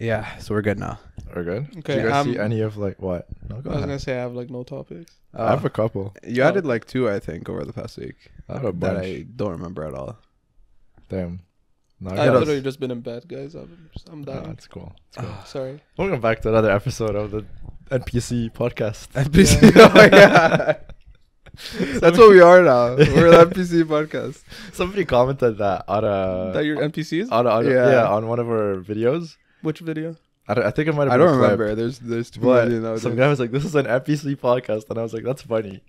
Yeah, so we're good now. We're good. Okay, Did you guys see um, any of like what? No, go I was ahead. gonna say I have like no topics. I have a couple. you Oh. added like two, I think, over the past week I have a bunch. that. I don't remember at all. Damn. No, I I've literally just been in bed, guys. I'm, just, I'm No, dying. it's cool. It's cool. Sorry. Welcome back to another episode of the NPC podcast. NPC. oh yeah. That's what we are now. We're an NPC podcast. Somebody commented that on a that your NPCs? on, a, on a- Yeah. yeah. on one of our videos. Which video? I, don't- I think it might have I don't a clip, remember. There's there's too But many nowadays. some guy was like, "This is an NPC podcast," and I was like, "That's funny."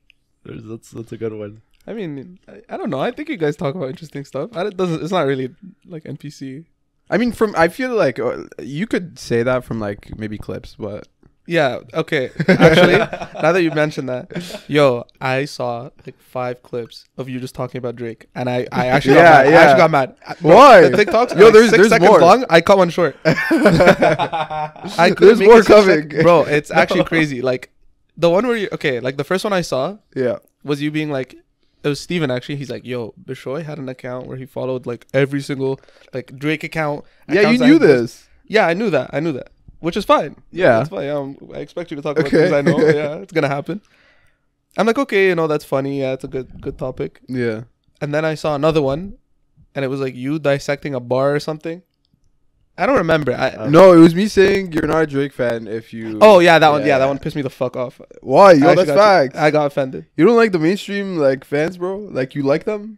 There's, that's that's a good one. I mean, I, I don't know. I think you guys talk about interesting stuff. I, it doesn't. It's not really like NPC. I mean, from I feel like uh, you could say that from like maybe clips, but Yeah. Okay. Actually, now that you mentioned that, yo, I saw like five clips of you just talking about Drake, and I, I actually, Yeah, got mad. I actually got mad. Why? The TikToks, Yo, yo, there's- six there's seconds more. long. I cut one short. I There's more it six sec- coming. bro. It's actually crazy. Like the one where you okay, like the first one I saw yeah. was you being like. It was Steven actually. He's like, "Yo, Bishoy had an account where he followed like every single like Drake account." Yeah, you knew this. Yeah, I knew that. I knew that, which is fine. Yeah. that's fine. Um, I expect you to talk about Okay. things I know. Yeah, it's gonna happen. I'm like, okay, you know, that's funny. Yeah, it's a good good topic. Yeah. And then I saw another one, and it was like you dissecting a bar or something. I don't remember. I, Uh, No, it was me saying you're not a Drake fan if you. oh yeah, that one. Yeah, that one pissed me the fuck off. Why? Yo, that's facts. I got offended. You don't like the mainstream like fans, bro? Like you like them?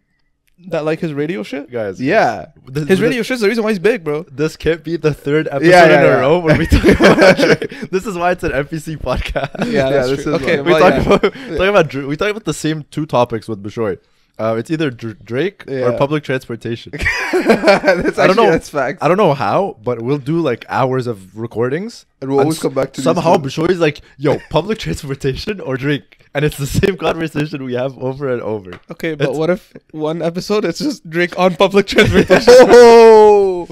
That like his radio shit. Guys, Yeah. this, His radio shit's the reason why he's big, bro. This can't be the third episode Yeah, yeah, in a row where we talk about. This is why it's an NPC podcast. Yeah, that's this true. is Okay, why. we well, talk yeah. about talk about Dr- we talk about the same two topics with Bishoy. Uh, it's either Dr- Drake or public transportation. that's I don't know. That's facts. I don't know how, but we'll do like hours of recordings. And we'll always s- come back to somehow two. Bishoy is like, "Yo, public transportation or Drake," and it's the same conversation we have over and over. Okay, but It's- what if one episode it's just Drake on public transportation, Oh,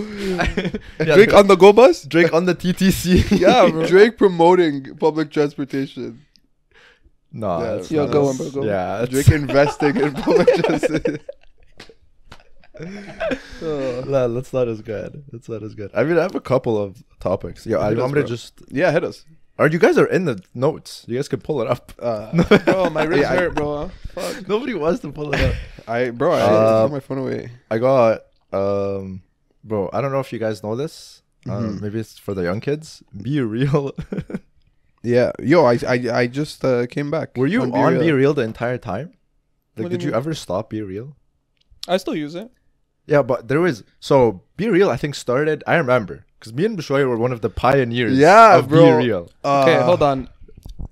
Yeah, Drake on the go bus? Drake on the TTC. Yeah, bro. Drake promoting public transportation. No, Yeah, that's- Yo, go on, bro, go on. Yeah, it's- Drake investing in public. Oh. No, that's not as good. That's not as good. I mean, I have a couple of topics. Yeah, I Hit us, want me to just. Yeah, hit us. Or you guys are in the notes. You guys can pull it up. Uh, Bro, my ribs Yeah, hurt, bro. Fuck. Nobody wants to pull it up. I bro, I Uh, threw my phone away. I got um, bro. I don't know if you guys know this. Um, Mhm. maybe it's for the young kids. Be real. Yeah, yo, I I, I just uh, came back. Were you on on, Be Be Real. real the entire time? Like, What did you you ever stop Be real? I still use it. Yeah, but there was so Be real. I think started. I remember because me and Bishoy were one of the pioneers. Yeah, of bro. Be real. Okay, Uh, hold on.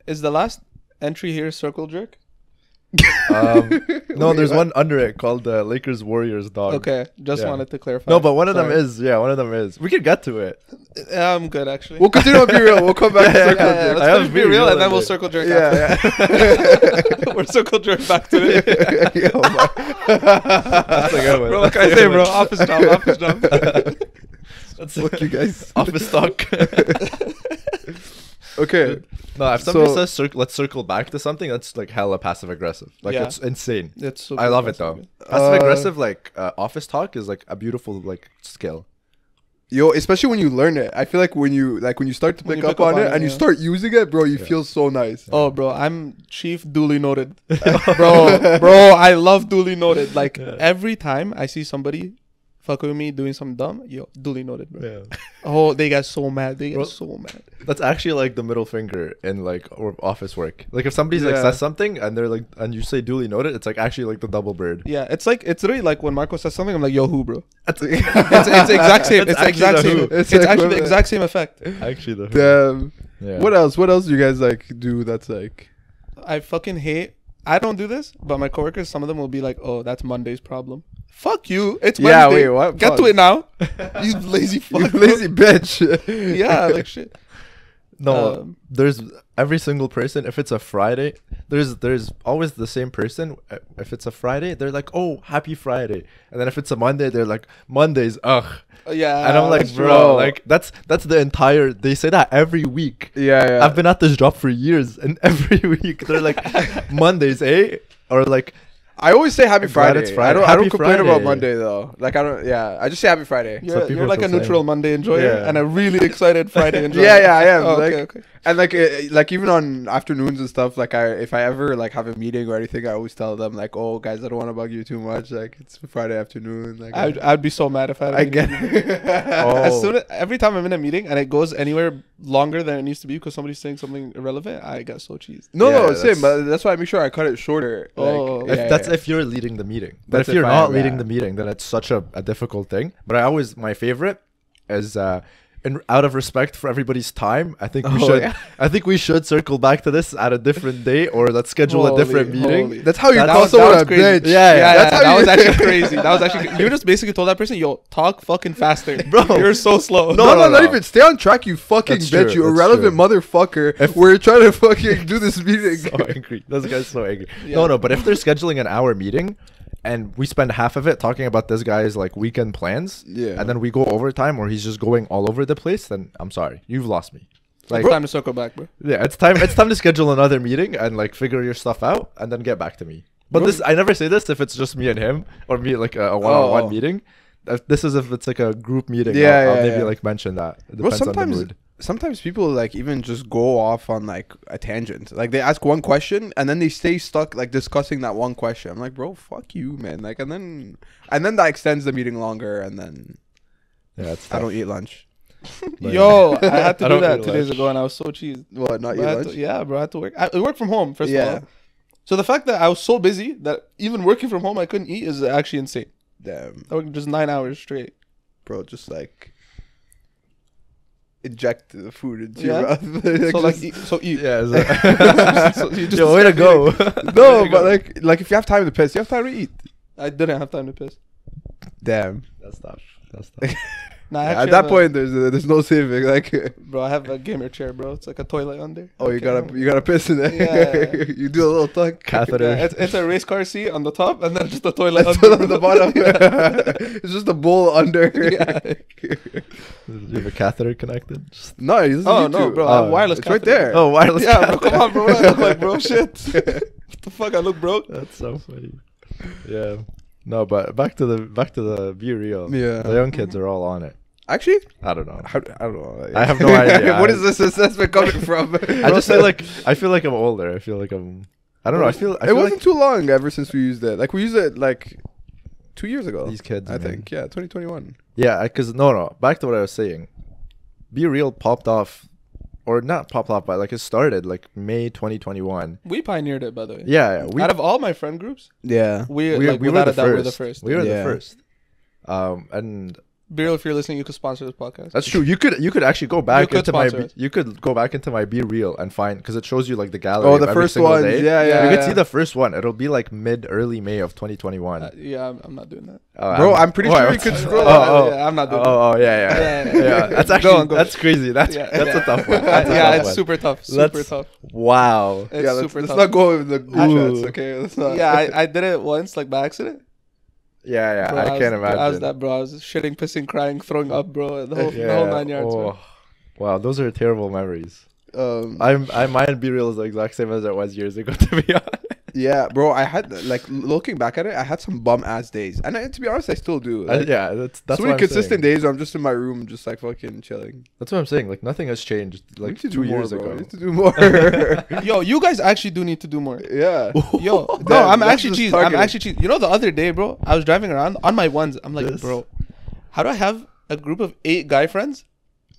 Is the last entry here circle jerk? Um, no, Wait, there's what? one under it called the Lakers Warriors dog. Okay, just yeah. wanted to clarify. No, but one of them is. Yeah, one of them is. We could get to it. Yeah, I'm good actually. We'll continue on Be Real. We'll come back Yeah, to circle yeah, yeah, jerk. Let's have finish be Be real Real and then we'll circle jerk. Yeah, after. We're circle jerk back to it. Yo, my- That's a good one. Bro, what can I say, bro? Office job, office job. That's Fuck you guys. Office talk. Okay. no, if somebody So- says cir- let's circle back to something, that's like hella passive aggressive. Like Yeah. it's insane. It's I love it passive. though. Passive Uh, aggressive like uh, office talk is like a beautiful like skill. Yo, especially when you learn it. I feel like when you like when you start to When pick up up on on it it, and you start using it, bro, you feel so nice. Oh, bro, I'm chief duly noted, bro. Bro, I love duly noted. Like Yeah. every time I see somebody fuck with me doing something dumb, yo, duly noted, bro. Yeah. Oh, they got so mad. They get Bro. so mad. That's actually like the middle finger in like or office work. Like if somebody's like says something and they're like and you say duly noted, it's like actually like the double bird. Yeah, it's like it's really like when Marco says something, I'm like, yo, who, bro? That's It's it's exact same. It's It's, the exact same. who. It's, It's actually the exact same effect. actually the Damn. yeah. What else? What else do you guys like do that's like I fucking hate. I don't do this, but my coworkers, some of them will be like, "Oh, that's Monday's problem." Fuck you. It's Yeah, Wednesday. wait, what? Get to it now. you lazy fuck. you lazy bitch? yeah, like shit. No, Um, there's every single person. If it's a Friday, there's there's always the same person. If it's a Friday, they're like, "Oh, happy Friday," and then if it's a Monday, they're like, "Mondays, ugh." Yeah. and I'm like, bro, true. like that's that's the entire. They say that every week. yeah, yeah. I've been at this job for years, and every week they're like, Mondays, eh? Or like, I always say Happy I'm glad Friday. it's I Friday. don't. I don't complain about Monday though. Like I don't. Yeah, I just say Happy Friday. You're, you're like a complain. neutral Monday enjoyer Yeah. and a really excited Friday enjoyer. Yeah, yeah, I am. Oh, like, okay, okay. And like, uh, like even on afternoons and stuff. Like, I if I ever like have a meeting or anything, I always tell them like, "Oh, guys, I don't want to bug you too much. Like, it's Friday afternoon. Like, I'd, I'd be so mad if I. had a I meeting. get. As Oh. soon as, every time I'm in a meeting and it goes anywhere longer than it needs to be because somebody's saying something irrelevant, I get so cheesed. No, Yeah, no, that's- same. But that's why I make sure I cut it shorter. Like, Oh. If yeah, that's yeah. if you're leading the meeting. But That's if you're if not am, leading yeah. the meeting, then it's such a, a difficult thing. But I always my favorite is uh in out of respect for everybody's time, I think we Oh, should yeah. I think we should circle back to this at a different day or let's schedule a different meeting. holy. That's how you That call was- someone that was a crazy. bitch. Yeah, Yeah, that's yeah, how that you- was actually crazy. That was actually you just basically told that person, "Yo, talk fucking faster, Bro. You're so slow." No, No, no, no, not even. Stay on track, you fucking That's bitch. true, You that's irrelevant true. motherfucker. If- We're trying to fucking do this meeting. so angry. This guy's so angry. Yeah. No, no, but if they're scheduling an hour meeting and we spend half of it talking about this guy's like weekend plans, Yeah. and then we go overtime where he's just going all over the place, then I'm sorry. You've lost me. Like it's time to circle back, bro. Yeah, it's time. It's time to schedule another meeting and like figure your stuff out, and then get back to me. But Bro- this, I never say this if it's just me and him or me like a, a one-on-one Oh. meeting. If this is if it's like a group meeting. Yeah, I'll, I'll maybe yeah. like mention that. It Bro, depends on the sometimes mood. Sometimes people like even just go off on like a tangent. Like they ask one question and then they stay stuck like discussing that one question. I'm like, bro, fuck you, man. Like and then and then that extends the meeting longer and then Yeah, it's I don't eat lunch. But- Yo, I had to I do that eat two days ago, and I was so cheesed. What, not eat Bro, I lunch? to- yeah, bro, I had to work. I, I work from home first Yeah. of all. So the fact that I was so busy that even working from home I couldn't eat is actually insane. Damn, I worked just nine hours straight. bro, just like inject the food into Yeah. your mouth. so like, eat, so eat. Yeah. it's- So you just Yo, way to go. no, to but go. like like if you have time to piss, you have time to eat. I didn't have time to piss. Damn. that's tough. That's tough. Nah, I At that have a- point, there's there's no saving. Like, bro, I have a gamer chair, bro. It's like a toilet under. oh, you gotta you gotta piss in it. Yeah. you do a little tuck. Catheter. Yeah, it's, it's a race car seat on the top, and then just a toilet That's under on the bottom. It's just a bowl under. Yeah. you have a catheter connected? Just- no, he doesn't Oh need no, to. bro! I Oh, wireless. it's right there. Oh, wireless. Yeah, bro. Come on, bro. I look like, bro? Shit. what the fuck? I look broke. That's so funny. Yeah. No, but back to the back to the be real. Yeah. The young kids are all on it. Actually, I don't know. how, I don't know. I have no idea. what I- is this assessment coming from? I just feel like I feel like I'm older. I feel like I'm. I don't know. I feel. I it feel wasn't like too long ever since we used it. Like we used it like two years ago. these kids. I man. think. Yeah, 2021. Yeah, because no, no. Back to what I was saying. Be real popped off, or not popped off, but like it started like May 2021. We pioneered it, by the way. Yeah, yeah. We Out of all my friend groups, Yeah. we, we, like, we were the first. we're the first. We were Yeah. the first. Um, and BeReal, if you're listening, you could sponsor this podcast. That's true. You could you could actually go back could into my sponsor be, us. you could go back into my be real and find because it shows you like the gallery. Oh, the every first one. day. Yeah, yeah. you yeah. can see the first one. It'll be like mid early May of 2021. Uh, yeah, I'm, I'm not doing that. Oh, Bro, I'm pretty oh, sure you could scroll. Oh, oh. yeah, I'm not doing Oh, oh, yeah, yeah, Yeah. That's Go actually on, go. that's crazy. That's Yeah. that's a tough one. That's yeah, tough it's one. super tough. Super Let's- tough. Wow. It's yeah, let's, super let's tough. not go with the Ooh. shots, okay? Let's not. yeah, I, I did it once, like by accident. Yeah, yeah. Bro, I was- can't imagine. I was that, bro. I was shitting, pissing, crying, throwing up, bro. The whole, the whole nine yards. Oh. Wow, those are terrible memories. um, I'm I mine be real is the exact same as it was years ago. To be honest. Yeah, bro. I had like looking back at it, I had some bum ass days, and I, to be honest, I still do. I- Like, yeah, that's that's so what many I'm consistent saying. days where I'm just in my room, just like fucking chilling. That's what I'm saying. Like nothing has changed. We Like need to two do more, years bro. We ago. need to do more. Yo, you guys actually do need to do more. yeah. Yo, no, I'm actually just cheese. I'm actually cheese. You know, the other day, bro, I was driving around on my ones. I'm like, Yes. bro, how do I have a group of eight guy friends,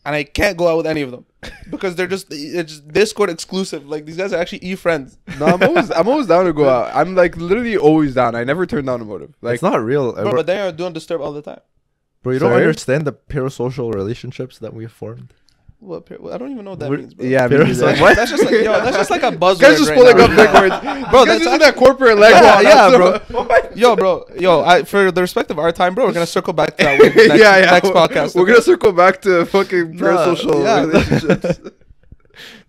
and I can't go out with any of them because they're just it's just Discord exclusive. Like these guys are actually e friends. No, I'm always I'm always down to go out. I'm like literally always down. I never turn down a motive. Like it's not real. Bro, bro, but they are doing disturb all the time. bro, you don't understand the parasocial relationships that we have formed. What? per- I don't even know what that We're- means. Bro. yeah, me Parasite- neither. What? That's just like yo. That's just like a buzzword. Guys just right pulling now. up big words, Bro, bro. that's This is that corporate leg Yeah, yeah, bro. what- Yo, bro, yo, I, for the respect of our time, bro, we're gonna circle back to that with next, yeah, yeah. next podcast. We're okay? gonna circle back to fucking Nah, parasocial yeah. relationships.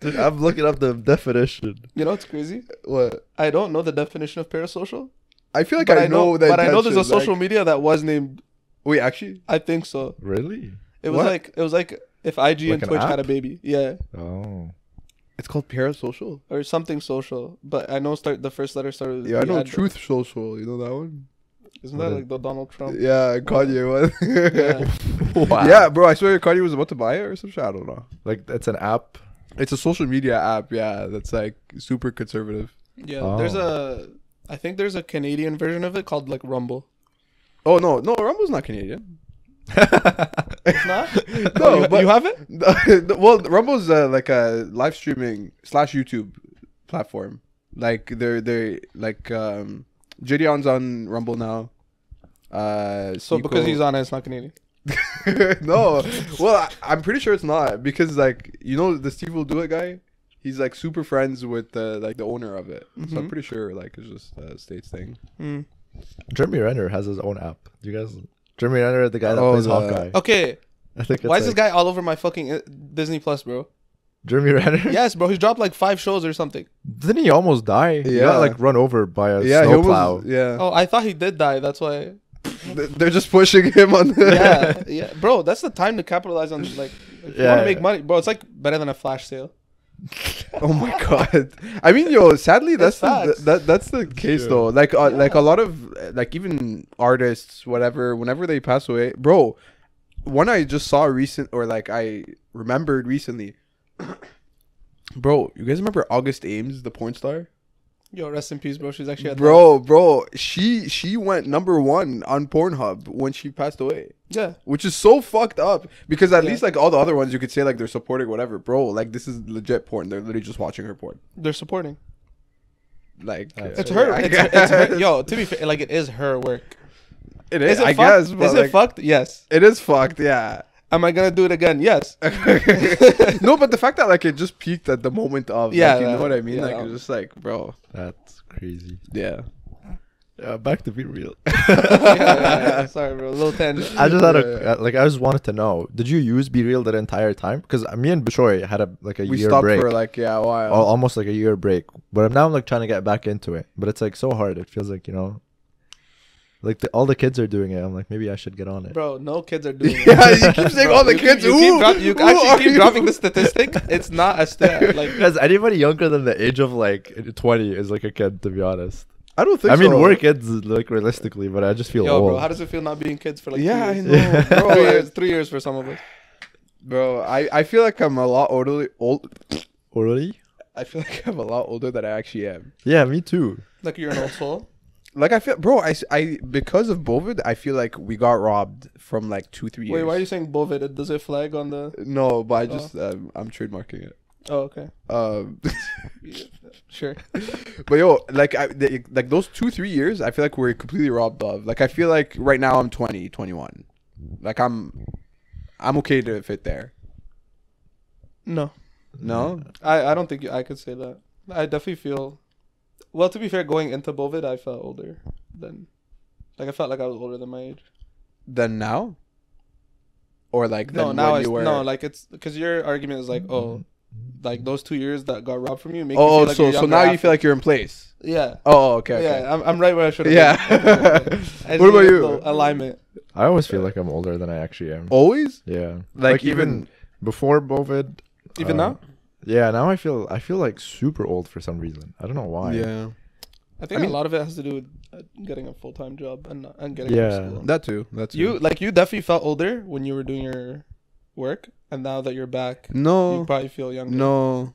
Dude, I'm looking up the definition. You know what's crazy? what? I don't know the definition of parasocial. I feel like but I, know, that. but I know there's a social like- media that was named. Wait, actually, I think so. Really? It was What? like it was like if IG Like and an Twitch had a baby. Yeah. Oh. It's called parasocial. or something social. But I know start the first letter started. with Yeah, I know ad- Truth Social. You know that one? Isn't that What like the Donald Trump? Yeah, Kanye one. Yeah. Wow. Yeah, bro. I swear Kanye was about to buy it or some shit. I don't know. Like that's an app. It's a social media app. Yeah, that's like super conservative. Yeah, oh. there's Oh. a. I think there's a Canadian version of it called like Rumble. Oh no, no, Rumble's not Canadian. It's not. No, Oh, you, but- you have it. well, Rumble's uh, like a live streaming slash YouTube platform. Like they're they like um Gideon's on Rumble now. Uh, So because he's on it, it's not Canadian. no, well, I, I'm pretty sure it's not because like you know the Steve will do it guy. He's like super friends with the like the owner of it, so I'm Mhm. pretty sure like it's just a states thing. Mm. Jeremy Renner has his own app. Do you guys? Jeremy Renner, the guy that Oh, plays the- Hawkeye. Okay, I think. why it's is this guy all over my fucking uh, Disney Plus, bro? Jeremy Renner? yes, bro. He's dropped like five shows or something. Didn't he almost die? He Yeah. got like run over by a yeah, snowplow. almost, yeah. Oh, I thought he did die. That's why. They're just pushing him on. The Yeah, yeah, bro. That's the time to capitalize on like. If you Yeah. want to make money, bro. It's like better than a flash sale. oh my god. I mean, yo, sadly, that's the, that that's the case Yeah. though. Like, uh, like a lot of like even artists, whatever, whenever they pass away, bro. One I just saw recent, or like I remembered recently. Bro, you guys remember August Ames, the porn star? Yo, rest in peace, bro. She's actually at Bro, bro, she she went number one on Pornhub when she passed away, Yeah, which is so fucked up. Because at Yeah. least like all the other ones, you could say like they're supporting whatever, bro. Like this is legit porn. They're literally just watching her porn. they're supporting. Like Yeah. It's her. I It's, it's her. Yo, to be fair, like it is her work. It Is is. it I fucked? guess. But Is like, it fucked? Yes. It is fucked. Yeah. Am I gonna do it again? Yes. no, but the fact that like it just peaked at the moment of Yeah, like, you know what I mean. yeah, like that- it's just like, bro. That's crazy. Yeah. Yeah, back to be real. Yeah, yeah, yeah. Sorry, bro. A little tangent. I just had a uh, like. I just wanted to know. Did you use Be Real that entire time? Because me and Bishoy had a like a We year stopped break, for like yeah a while. almost like a year break. But now I'm now like trying to get back into it. But it's like so hard. It feels like you know, like the, all the kids are doing it. I'm like maybe I should get on it. Bro, no kids are doing it. Yeah, you keep saying all the you kids. Keep, you Ooh, keep, drop, you ooh, are actually keep you- dropping the statistic. It's not a stat. Like, Because anybody younger than the age of like 20 is like a kid, to be honest. I don't think. I mean, so. we're kids, like realistically, but I just feel yo, old. bro, how does it feel not being kids for like? yeah, I three know, years? bro. three years. Three years for some of us. Bro, I, I feel like I'm a lot older. Old. Already? I feel like I'm a lot older than I actually am. Yeah, me too. Like you're an old soul. Like I feel, bro. I, I because of Bovid, I feel like we got robbed from like two three years. Wait, why are you saying bovid? Does it flag on the? No, but I Oh. just um, I'm trademarking it. Oh, okay. Um, Sure. but yo, like I the, like those two three years, I feel like we're completely robbed of. Like I feel like right now I'm 20, 21. Like I'm, I'm okay to fit there. No, No, I I don't think I could say that. I definitely feel. Well, to be fair, going into bovid, I felt older than. Like I felt like I was older than my age. Than now, or like No, then now when you were. no like it's because your argument is like oh, like those two years that got robbed from you. Make you oh, feel like so you're so younger now you feel like you're in place. yeah. Oh, okay. okay. Yeah, I'm, I'm right where I should have Yeah. been. I What about you? Alignment. I always feel like I'm older than I actually am. Always. Yeah. Like, even. before Bovid. Even uh, now? Yeah, now I feel I feel like super old for some reason. I don't know why. Yeah. I think I mean- a lot of it has to do with uh, getting a full time job and and getting Yeah. out of school. That too. That too. You like you definitely felt older when you were doing your work, and now that you're back, no, you probably feel younger. No.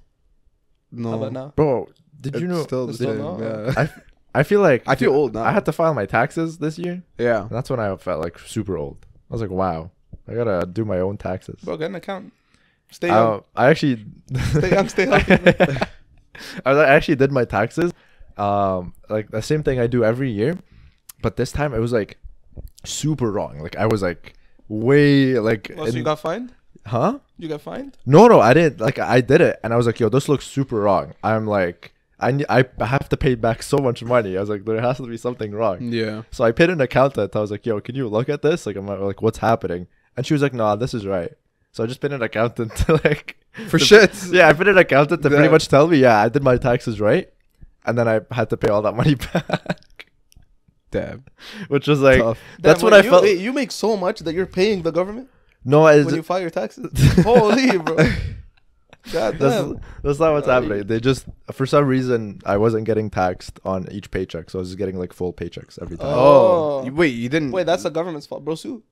No. How about now? Bro, did you know Still the Still same. no? Yeah. I, f- I feel like I feel old now. I had to file my taxes this year. yeah. And that's when I felt like super old. I was like, wow, I gotta do my own taxes. Bro, get an account. Stay young. Uh, I actually Stay young, stay healthy. I I actually did my taxes, um, like the same thing I do every year, but this time it was like super wrong. Like I was like way like, oh, so you got fined? huh? You got fined? No, no, I didn't. Like I did it, and I was like, yo, this looks super wrong. I'm like, I ne- I have to pay back so much money. I was like, there has to be something wrong. Yeah. So I paid an accountant. I was like, yo, can you look at this? Like, I'm like, what's happening? And she was like, nah, this is right. So I've just been an accountant to like For to- shits. Yeah, I've been an accountant to pretty much tell me, yeah, I did my taxes right, and then I had to pay all that money back, Damn. which was like, Tough. that's Damn, what wait, I you, felt. wait, you make so much that you're paying the government no, it's, when you file your taxes. Holy, bro. God That's, damn. that's not what's happening. They just for some reason I wasn't getting taxed on each paycheck, so I was just getting like full paychecks every time. Oh. Oh, wait, you didn't. Wait, that's the government's fault, bro. Sue.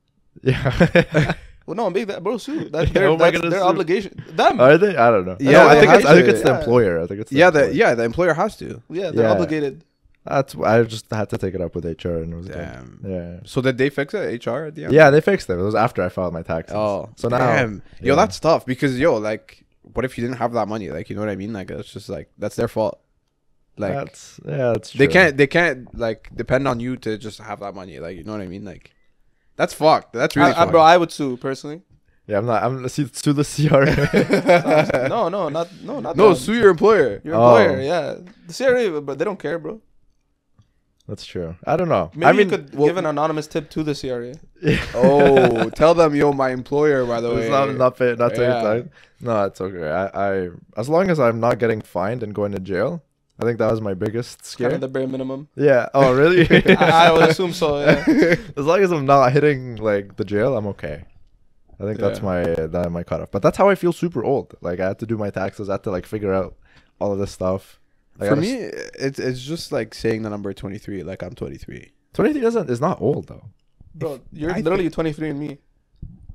Yeah. Well, no, make that, bro. Sue. That's Yeah, their, oh that's their sue. obligation. Them. Are they? I don't know. Yeah, no, I think it's I think it's the Yeah. employer. I think it's the yeah, the yeah the employer has to. yeah, they're Yeah. obligated. That's I just had to take it up with HR and it was Damn. good. Yeah. So did they fix it? HR at the end. Yeah, they fixed it. It was after I filed my taxes. Oh, so now damn. yo, yeah. that's tough because yo, like, what if you didn't have that money? Like, you know what I mean? Like, it's just like that's their fault. Like, that's yeah, that's true. they can't they can't like depend on you to just have that money. Like, you know what I mean? Like, that's fucked. That's really I, I, bro, I would sue personally. Yeah, I'm not. I'm see to the CRA. no, no, not no, not no, them. sue your employer. your Oh. employer. Yeah, the CRA, but they don't care, bro. that's true. I don't know. Maybe I mean, you could well- give an anonymous tip to the CRA. oh, tell them, yo, my employer, by the way. it's not not pay, not Yeah. time. No, it's okay. I, I as long as I'm not getting fined and going to jail, I think that was my biggest scare. kind of the bare minimum. yeah. Oh, really? I, I would assume so. Yeah. as long as I'm not hitting like the jail, I'm okay. I think that's my that my cutoff. But that's how I feel super old. Like I had to do my taxes. I had to like figure out all of this stuff. Like, For me, it's it's just like saying the number twenty three. Like I'm 23. 23 doesn't is not old though. Bro, you're I literally 23 and me.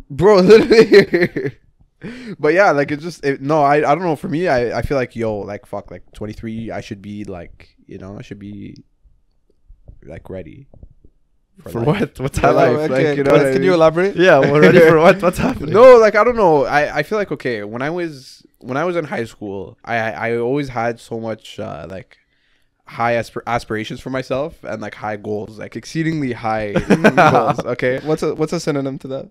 bro. Literally. but yeah, like it's just it, no. I I don't know. For me, I I feel like yo, like fuck, like twenty three. I should be like you know, I should be like ready For, life. what? What's For happening? life, okay, like, you know what I can you elaborate? Yeah, we're ready for what? What's happening? No, like I don't know. I I feel like okay. When I was when I was in high school, I I I always had so much uh, like high aspir- aspirations for myself and like high goals, like exceedingly high goals. Okay, What's a what's a synonym to that?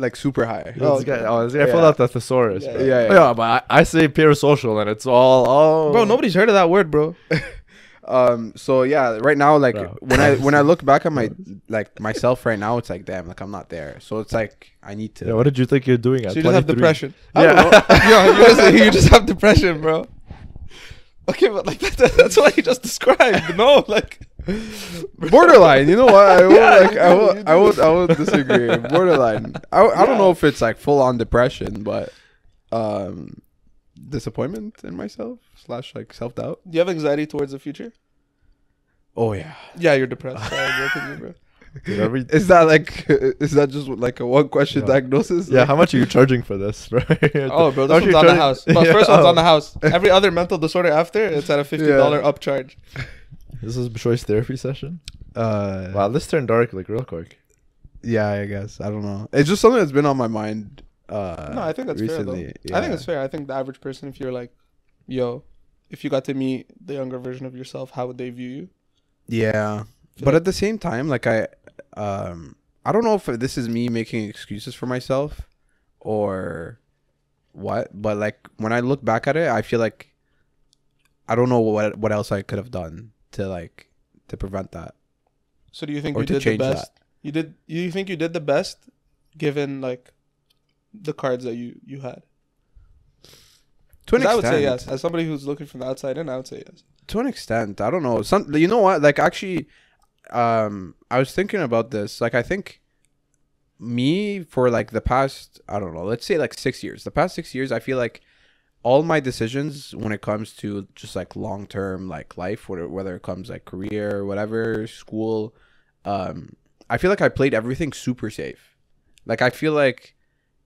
Like super high. This Oh, guy, okay. oh, this guy Yeah. pulled out the thesaurus. Yeah, bro. yeah, yeah, yeah. but I, I say parasocial and it's all oh, Bro, nobody's heard of that word, bro. Um. So yeah, right now, like Bro. when I when I look back at my like myself right now, it's like damn, like I'm not there. So it's like I need to. Yeah, what did you think you're doing at So you just have depression. Yeah. I don't know. Yo, you, just, you just have depression, bro. Okay, but like that, that's what you just described. No, like borderline. You know what? I will Yeah, like. I do, will. I will. I will disagree. Borderline. I. I don't know if it's like full on depression, but um, disappointment in myself slash like self doubt. Do you have anxiety towards the future? Oh yeah. Yeah, you're depressed. Sorry, I'm you, bro. Dude, every- Is that like? Is that just like a one question Yeah. diagnosis? yeah, how much are you charging for this, bro? Oh, bro, How this one's on you the house. charging- But Yeah, first one's oh. on the house. Every other mental disorder after, it's at a fifty dollar Yeah. upcharge. This is choice therapy session. Uh. Wow, this turned dark like real quick. Yeah, I guess. I don't know. It's just something that's been on my mind. Uh, No, I think that's recently. fair though. I think it's fair. I think the average person, if you're like, yo, if you got to meet the younger version of yourself, how would they view you? Yeah, but like- at the same time, like I, um, I don't know if this is me making excuses for myself, or what. But like when I look back at it, I feel like I don't know what what else I could have done to like to prevent that So do you think or you did the best? that. You did. You think you did the best, given like the cards that you you had? To an 'Cause I would say yes. As somebody who's looking from the outside in, I would say yes. to an extent i don't know some you know what like actually um i was thinking about this like i think me for like the past i don't know let's say like six years the past six years i feel like all my decisions when it comes to just like long term like life whether, whether it comes like career whatever school um i feel like i played everything super safe. Like i feel like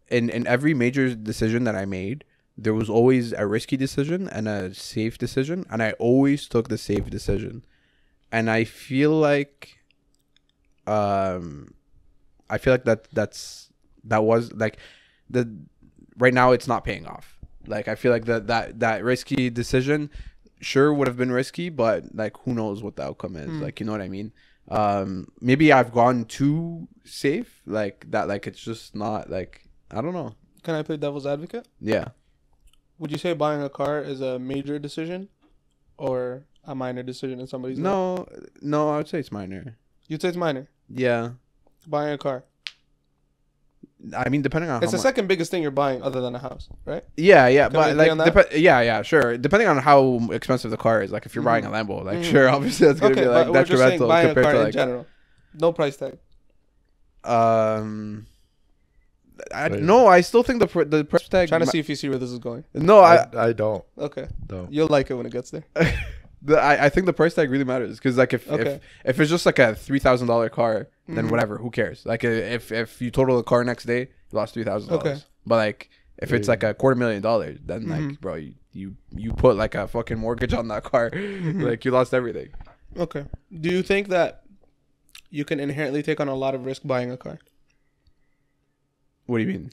in in every major decision that i made there was always a risky decision and a safe decision and i always took the safe decision. And i feel like um i feel like that that's that was like the right now it's not paying off like i feel like that that that risky decision sure would have been risky but like who knows what the outcome is Mm. like you know what i mean um maybe i've gone too safe like that like it's just not like i don't know Can I play devil's advocate? yeah Would you say buying a car is a major decision, or a minor decision in somebody's life? No, no, I would say it's minor. You'd say it's minor. Yeah, Buying a car. I mean, depending on It's how the mu- second biggest thing you're buying, other than a house, right? Yeah, yeah, Can but like, on that? depe- yeah, yeah, sure. Depending on how expensive the car is, like if you're buying a Lambo, like Mhm. sure, obviously that's gonna okay, be like but we're just saying detrimental a compared car to in like, general. No price tag. um, I Wait. no, I still think the pr- the price tag. Trying to ma- see if you see where this is going. No, I, I, I don't. Okay, No. you'll like it when it gets there. the, I I think the price tag really matters because like if, Okay. if if it's just like a three thousand dollar car, then Mhm. whatever, who cares? Like uh, if if you total the car next day, you lost three thousand Okay. dollars. But like if it's like a quarter million dollars, then like Mhm. bro, you, you you put like a fucking mortgage on that car, Mm-hmm. like you lost everything. Okay. Do you think that you can inherently take on a lot of risk buying a car? What do you mean?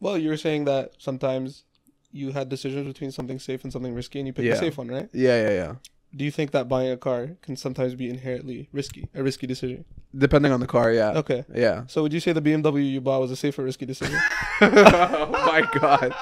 Well, you were saying that sometimes you had decisions between something safe and something risky, and you picked Yeah. the safe one, right? Yeah, yeah, yeah. Do you think that buying a car can sometimes be inherently risky, a risky decision? Depending on the car, yeah. Okay. Yeah. So would you say the BMW you bought was a safe or risky decision? oh my god.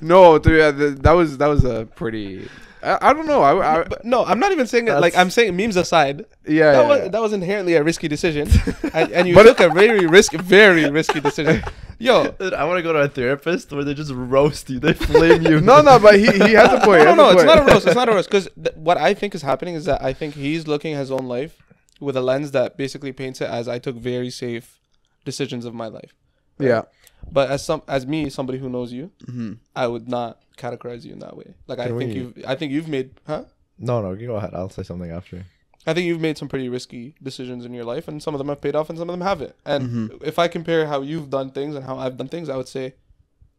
No, dude, that was that was a pretty. I, I don't know. I, I but no, I'm not even saying it like I'm saying memes aside. yeah. that yeah, was yeah. that was inherently a risky decision, and, and you But- took a very risk, very risky decision. Yo, Dude, I want to go to a therapist where they just roast you. They flame you. no, no, but he he has a point. no, no, a it's not a roast. It's not a roast. Because th- what I think is happening is that I think he's looking at his own life with a lens that basically paints it as I took very safe decisions of my life. Yeah. But as some as me, somebody who knows you, hmm I would not categorize you in that way. Like I think we- you've I think you've made huh? No, no, you go ahead. I'll say something after. I think you've made some pretty risky decisions in your life, and some of them have paid off, and some of them haven't. And Mhm. if I compare how you've done things and how I've done things, I would say,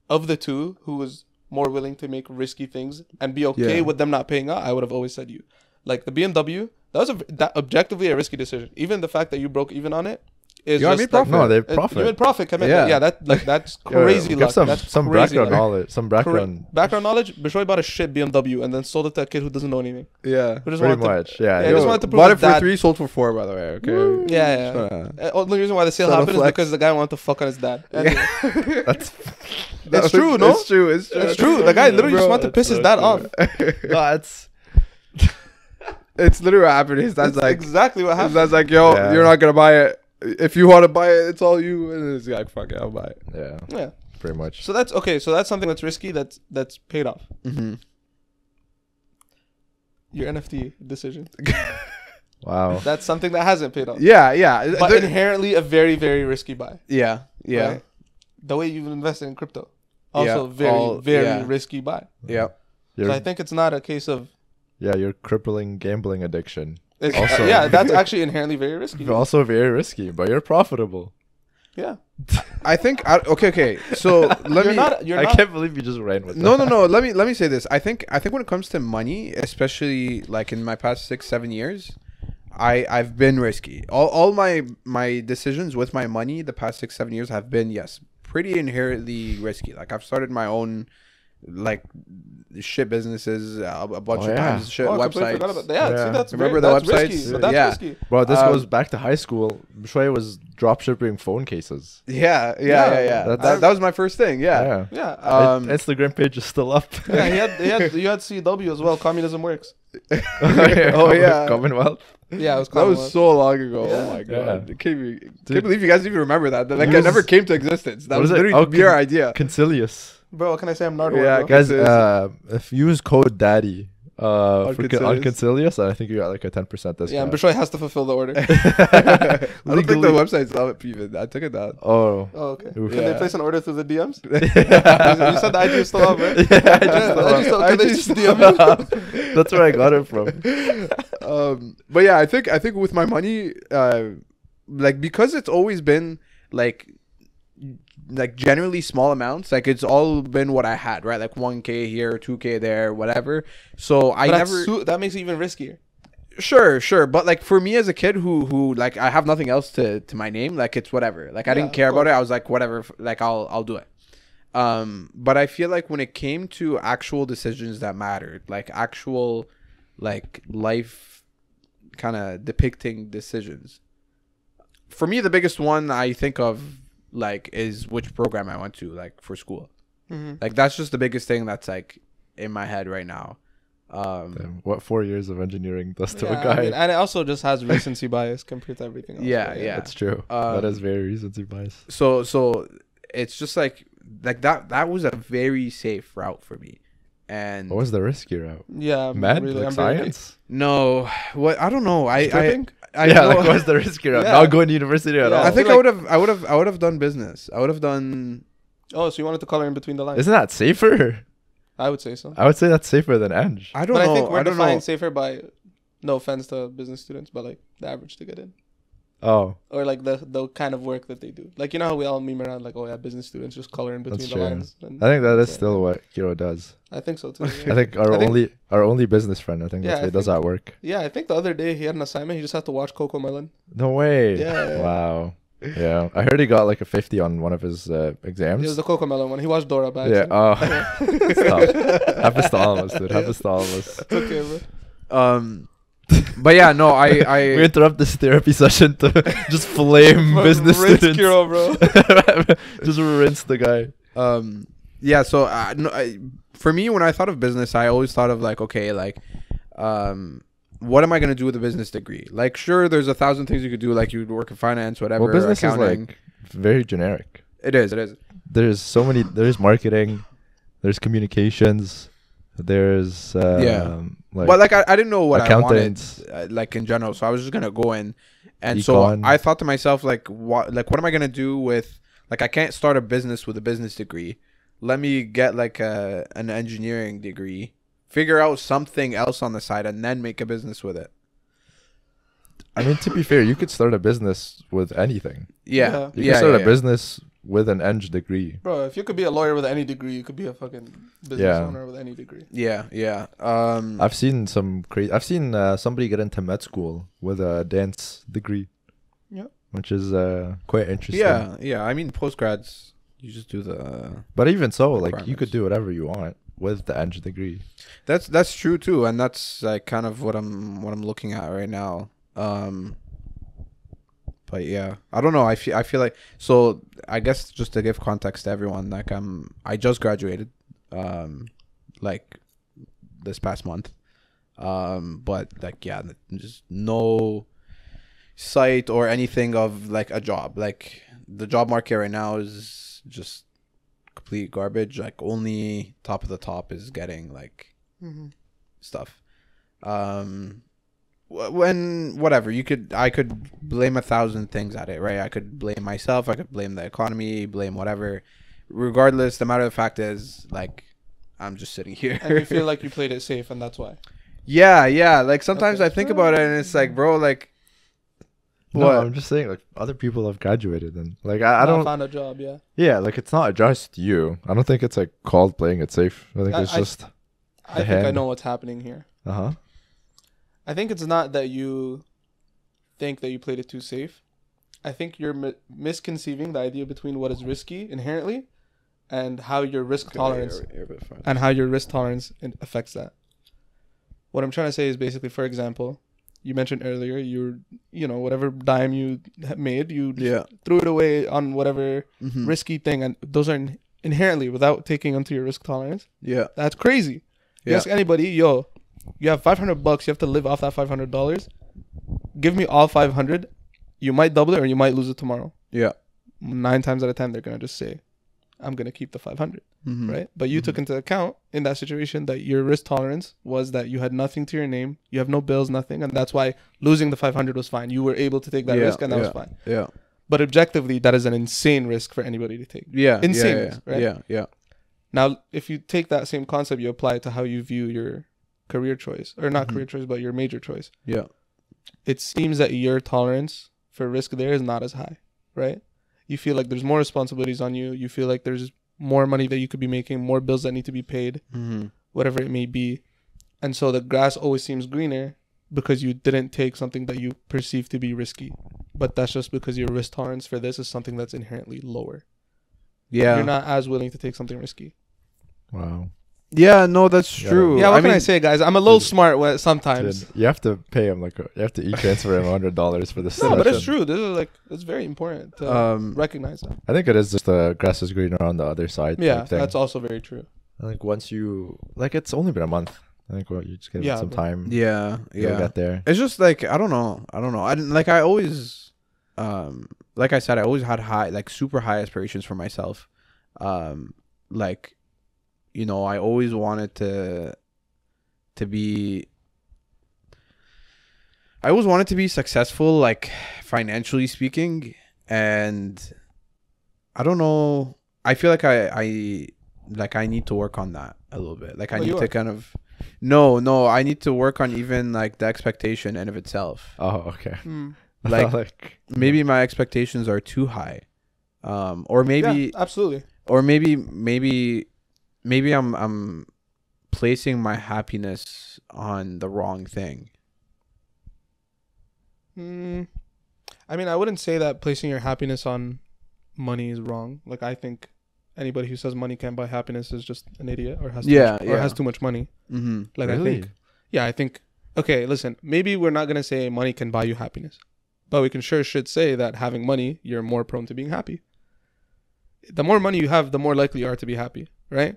of the two, who was more willing to make risky things and be okay Yeah. with them not paying out, I would have always said you. Like the BMW, that was a, that objectively a risky decision. Even the fact that you broke even on it is You know just mean? like, Profit. No, they it- profit. you made profit. Come in. Yeah. Yeah. that like that's Yo, crazy. Give luck. some that's some crazy background luck. knowledge. Some Correct. background. Background knowledge. Bishoy bought a shit BMW and then sold it to a kid who doesn't know anything. Yeah. Who just Pretty wanted to- much. Yeah. Yeah, I yo, just wanted to prove Bought it his for dad- three, sold for four, by the way. Okay. Yeah, yeah. Just, uh, Uh, only reason why the sale Subtle happened is because the guy wanted to fuck on his dad. And That's that true, no? It's true. It's true. It's true. The guy literally just wanted to piss his dad off. no, it's It's literally what happened. His dad's That's like, exactly what happened. his happened. dad's like, yo, Yeah. you're not gonna buy it. If you want to buy it, it's all you. And he's like, fuck it, I'll buy it. yeah, Yeah. pretty much. So that's okay. So that's something that's risky. That's that's paid off. Mm-hmm. Your NFT decision. Wow. That's something that hasn't paid off. Yeah, yeah, But There- inherently a very very risky buy. yeah, yeah, right? The way you've invested in crypto, also Yeah, very all- very yeah. risky buy. yeah. So I think it's not a case of. yeah, your crippling gambling addiction. It's, uh, Also- yeah, that's actually inherently very risky. Also very risky, but you're profitable. Yeah. I think. I, okay, okay. So let you're me. not. You're I not. can't believe you just ran with it. no, that. no, no. Let me let me say this. I think I think when it comes to money, especially like in my past six seven years, I I've been risky. All all my my decisions with my money the past six seven years have been yes pretty inherently risky. Like I've started my own like shit businesses uh, a bunch Oh, of yeah. times, shit Oh, I completely forgot websites. about. Yeah, Yeah. see, that's Remember very, the that's websites? Risky, but that's Yeah. risky. Bro, this Um, goes back to high school. Shoei was drop shipping phone cases. Yeah, yeah, Yeah, yeah, yeah. that's- That, that was my first thing. Yeah. Yeah. Um, Instagram page is still up. yeah, he had, he had, you had CW as well. Communism works. Oh, yeah. Commonwealth. Yeah, it was That was so long ago. Yeah. Oh my god! Yeah. I can't, even, Dude. can't believe you guys even remember that. That like, What it is- never came to existence. That what was is it? literally Oh, your idea. Concilius. Bro, what can I say? I'm not Yeah, yeah, bro. Guys, uh, if you use code DADDY uh, On for Concilius. Concilius, I think you got like a 10% discount. Yeah, I'm sure he has to fulfill the order. I don't think the website's up even. I took it down. Oh. Oh, okay. Oof. Can Yeah. they place an order through the DMs? you said the IG is still up, right? Yeah, I just Yeah, thought- IG still- I can they just DM? That's where I got it from. um, but yeah, I think I think with my money, uh, like because it's always been like like generally small amounts. Like it's all been what I had, right? Like one k here, two k there, whatever. So I never. su- that makes it even riskier. Sure, sure, but like for me as a kid who who like I have nothing else to to my name, like it's whatever. Like I Yeah, didn't care about it. I was like whatever, like I'll I'll do it. Um, but I feel like when it came to actual decisions that mattered, like actual like life kind of depicting decisions. For me the biggest one I think of like is which program I went to like for school. Mm-hmm. Like that's just the biggest thing that's like in my head right now. Um Damn, what four years of engineering does to Yeah, a guy? I mean, and it also just has recency bias compared to everything else. Yeah, right? yeah. That's true. Um, that is very recency bias. so so it's just like like that that was a very safe route for me and What was the riskier route? Yeah, I'm Med, really- like I'm very- science. no, what I don't know. I I, Stripping? I yeah, know- like what was the riskier route? Yeah. Not going to university at Yeah. all. I think I like- would have I would have I would have done business. I would have done Oh, so you wanted to color in between the lines? Isn't that safer? I would say so. I would say that's safer than Eng. I don't But know. I think we're I don't defined know. safer by, no offense to business students, but like the average to get in, Oh, or like the the kind of work that they do. Like you know how we all meme around like, oh yeah, business students just color in between That's the true. lines. and I think that is that's it. still what Kiro does. I think so too. I think our I think- only our only business friend. I think Yeah, that's I he does that work. Yeah, I think the other day he had an assignment. He just had to watch Coco Melon. No way. Yeah. Wow. Yeah, I heard he got like a fifty on one of his uh, exams. It was the Coco Melon one. He watched Dora by yeah. Oh. Stop. Happens to all of us, dude. Happens to all of us. It's okay, bro. Um, but yeah, no, I I We interrupt this therapy session to just flame business Rinse students. Kiro, bro. just rinse the guy. um yeah so uh, no, I, for me when i thought of business i always thought of like okay like um what am i going to do with a business degree like sure there's a thousand things you could do like you would work in finance whatever well, business accounting. is like very generic. it is it is There's so many. There's marketing. There's communications. There's um, Yeah. Like, but like I, I didn't know what i wanted accountants. uh, like in general so i was just going to go in and so i thought to myself like what like what am i going to do with like i can't start a business with a business degree let me get like a an engineering degree figure out something else on the side and then make a business with it I mean, to be fair, you could start a business with anything. Yeah, Yeah. yeah, You yeah, can start yeah. a business with an eng degree. Bro, if you could be a lawyer with any degree, you could be a fucking business Yeah. owner with any degree. Yeah, yeah. Um, I've seen some crazy. I've seen uh, somebody get into med school with a dance degree. Yeah. Which is uh, quite interesting. yeah, yeah. I mean, postgrads, you just do the. But even so, like you could do whatever you want with the eng degree. That's that's true too, and that's like kind of what I'm what I'm looking at right now. Um, but yeah, I don't know. I feel I feel like so. I guess just to give context to everyone, like I'm I just graduated, um, like this past month, um, but like yeah, just no site or anything of like a job. Like the job market right now is just complete garbage. Like only top of the top is getting like stuff. Um, when whatever you could, I could blame a thousand things at it, right? I could blame myself. I could blame the economy. Blame whatever. Regardless, the matter of fact is like I'm just sitting here. And you feel like you played it safe, and that's why. yeah, yeah. Like sometimes Okay. I think about it and it's like, bro, like No, What? I'm just saying, like other people have graduated, and like I, I don't. found a job. Yeah, Yeah, like it's not just you. I don't think it's like called playing it safe. I think I- it's I- just I The think I know what's happening here. uh huh. I think it's not that you think that you played it too safe. I think you're mi- misconceiving the idea between what is risky inherently and how your risk tolerance and how your risk tolerance in- affects that. What I'm trying to say is basically, for example, you mentioned earlier, you're you know whatever dime you made, you Yeah. threw it away on whatever Mhm. risky thing, and those are in- inherently without taking into your risk tolerance. Yeah. That's crazy. You ask anybody, yo, you have 500 bucks, you have to live off that $500. Give me all 500. You might double it or you might lose it tomorrow. Yeah. Nine times out of 10, they're going to just say, I'm going to keep the 500, Mhm. right? But you took into account in that situation that your risk tolerance was that you had nothing to your name, you have no bills, nothing. And that's why losing the 500 was fine. You were able to take that Yeah, risk and that was fine. Yeah. But objectively, that is an insane risk for anybody to take. Yeah. Insane Yeah. risk, right? Yeah. yeah. Now, if you take that same concept, you apply it to how you view your career choice, or not Mhm. career choice, but your major choice. Yeah. It seems that your tolerance for risk there is not as high, right? You feel like there's more responsibilities on you. You feel like there's more money that you could be making, more bills that need to be paid, Mm-hmm. whatever it may be. And so the grass always seems greener because you didn't take something that you perceive to be risky. But that's just because your risk tolerance for this is something that's inherently lower. Yeah. You're not as willing to take something risky. Wow. Yeah. No, that's true. Yeah, what I can I say, guys? I'm a little Dude. smart sometimes. Dude, you have to pay him like you have to e-transfer him hundred dollars for this. No, but it's true. This is like it's very important to Um. recognize that. I think it is just the grass is greener on the other side. Yeah, thing. that's also very true. I think once you like, it's only been a month. I think well, you just give Yeah, it some time. Yeah. you'll Yeah. get there. It's just like I don't know. I don't know. I didn't like. I always, um, like I said, I always had high, like super high aspirations for myself. Um, like you know, I always wanted to to be I always wanted to be successful like financially speaking and I don't know I feel like I I like I need to work on that a little bit. Like I Well, need to are. kind of no, no, I need to work on even like the expectation in of itself. Oh, okay. I Like- like Maybe my expectations are too high. Um or maybe yeah, absolutely. or maybe maybe maybe I'm I'm placing my happiness on the wrong thing. Hmm. I mean, I wouldn't say that placing your happiness on money is wrong. Like I think anybody who says money can't buy happiness is just an idiot or has too Yeah, much, or has too much money. Mm-hmm. Like I think yeah, I think okay, listen, maybe we're not gonna say money can buy you happiness. But we can sure should say that having money, you're more prone to being happy. The more money you have, the more likely you are to be happy, right?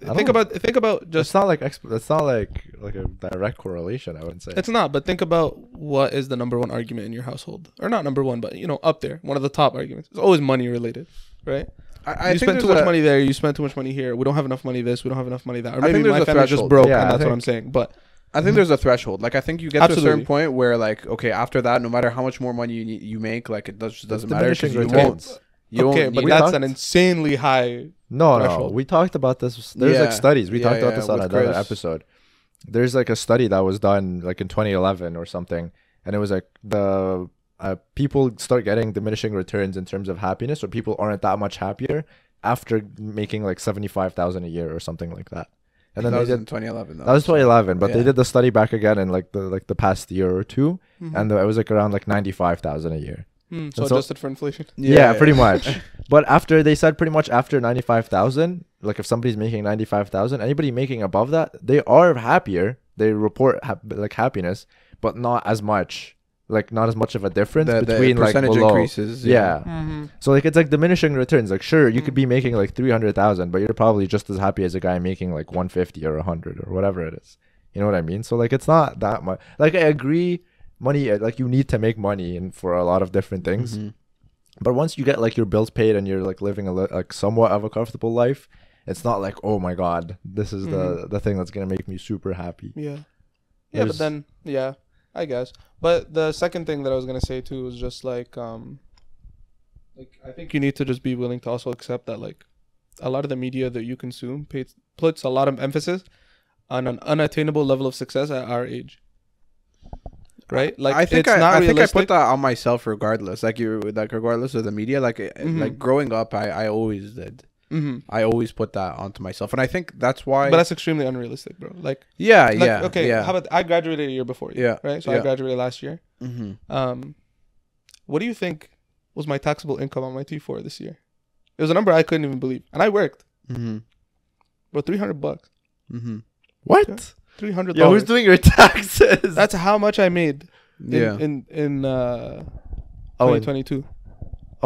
Think about think about just it's not like exp- it's not like like a direct correlation. I wouldn't say. it's not, but think about what is the number one argument in your household. Or not number one, but you know, up there. One of the top arguments. It's always money related. Right? I, I you spend too much a- money there, you spend too much money here, we don't have enough money this, we don't have enough money that. Or I maybe think my there's a family's just threshold. broke Yeah, and I that's what I'm saying. But I think mm-hmm. there's a threshold. Like I think you get to a certain point where like okay, after that, no matter how much more money you need, you make, like it does, just doesn't matter diminishing because you returns. won't. You okay, won't but that's talked- an insanely high No, no, we talked about this. There's Yeah. like studies. We Yeah, talked about yeah, this on another Chris. episode. There's like a study that was done like in 2011 or something, and it was like the uh, people start getting diminishing returns in terms of happiness, or people aren't that much happier after making like 75,000 a year or something like that. And then that they was did in 2011. Though, that was 2011, but they did the study back again in like the like the past year or 2 Mhm. and it was like around like 95,000 a year. Hmm, so so- adjusted for inflation. Yeah, pretty much. but after they said pretty much after 95,000, like if somebody's making 95,000, anybody making above that, they are happier. They report hap- like happiness, but not as much. Like not as much of a difference The, the between like percentage below. increases. Yeah. Mm-hmm. So like it's like diminishing returns. Like sure, you could be making like 300,000, but you're probably just as happy as a guy making like 150 or 100 or whatever it is. You know what I mean? So like it's not that much. Like I agree money uh, like you need to make money and for a lot of different things. Mhm. But once you get like your bills paid and you're like living a li- like somewhat of a comfortable life, it's not like oh my god, this is the Mhm. the thing that's gonna make me super happy. Yeah. Yeah, There's- but then yeah, I guess. But the second thing that I was gonna say too was just like um like I think you need to just be willing to also accept that like a lot of the media that you consume pays, puts a lot of emphasis on an unattainable level of success at our age. Right? Like I think it's I, not I think I put that on myself regardless. Like you, like regardless of the media. Like uh, Mhm. like growing up, I I always did. hmm I always put that onto myself, and I think that's why. But that's extremely unrealistic, bro. Like, yeah, like yeah, okay, yeah. how about I graduated a year before you, Yeah, right? So I graduated last year. mm-hmm. Um, what do you think was my taxable income on my T4 this year? It was a number I couldn't even believe, and I worked. Mm-hmm. Bro, three hundred bucks, Mm-hmm. What? Three hundred Yo, who's doing your taxes? That's how much I made in Yeah. in in uh, oh, twenty and- twenty two.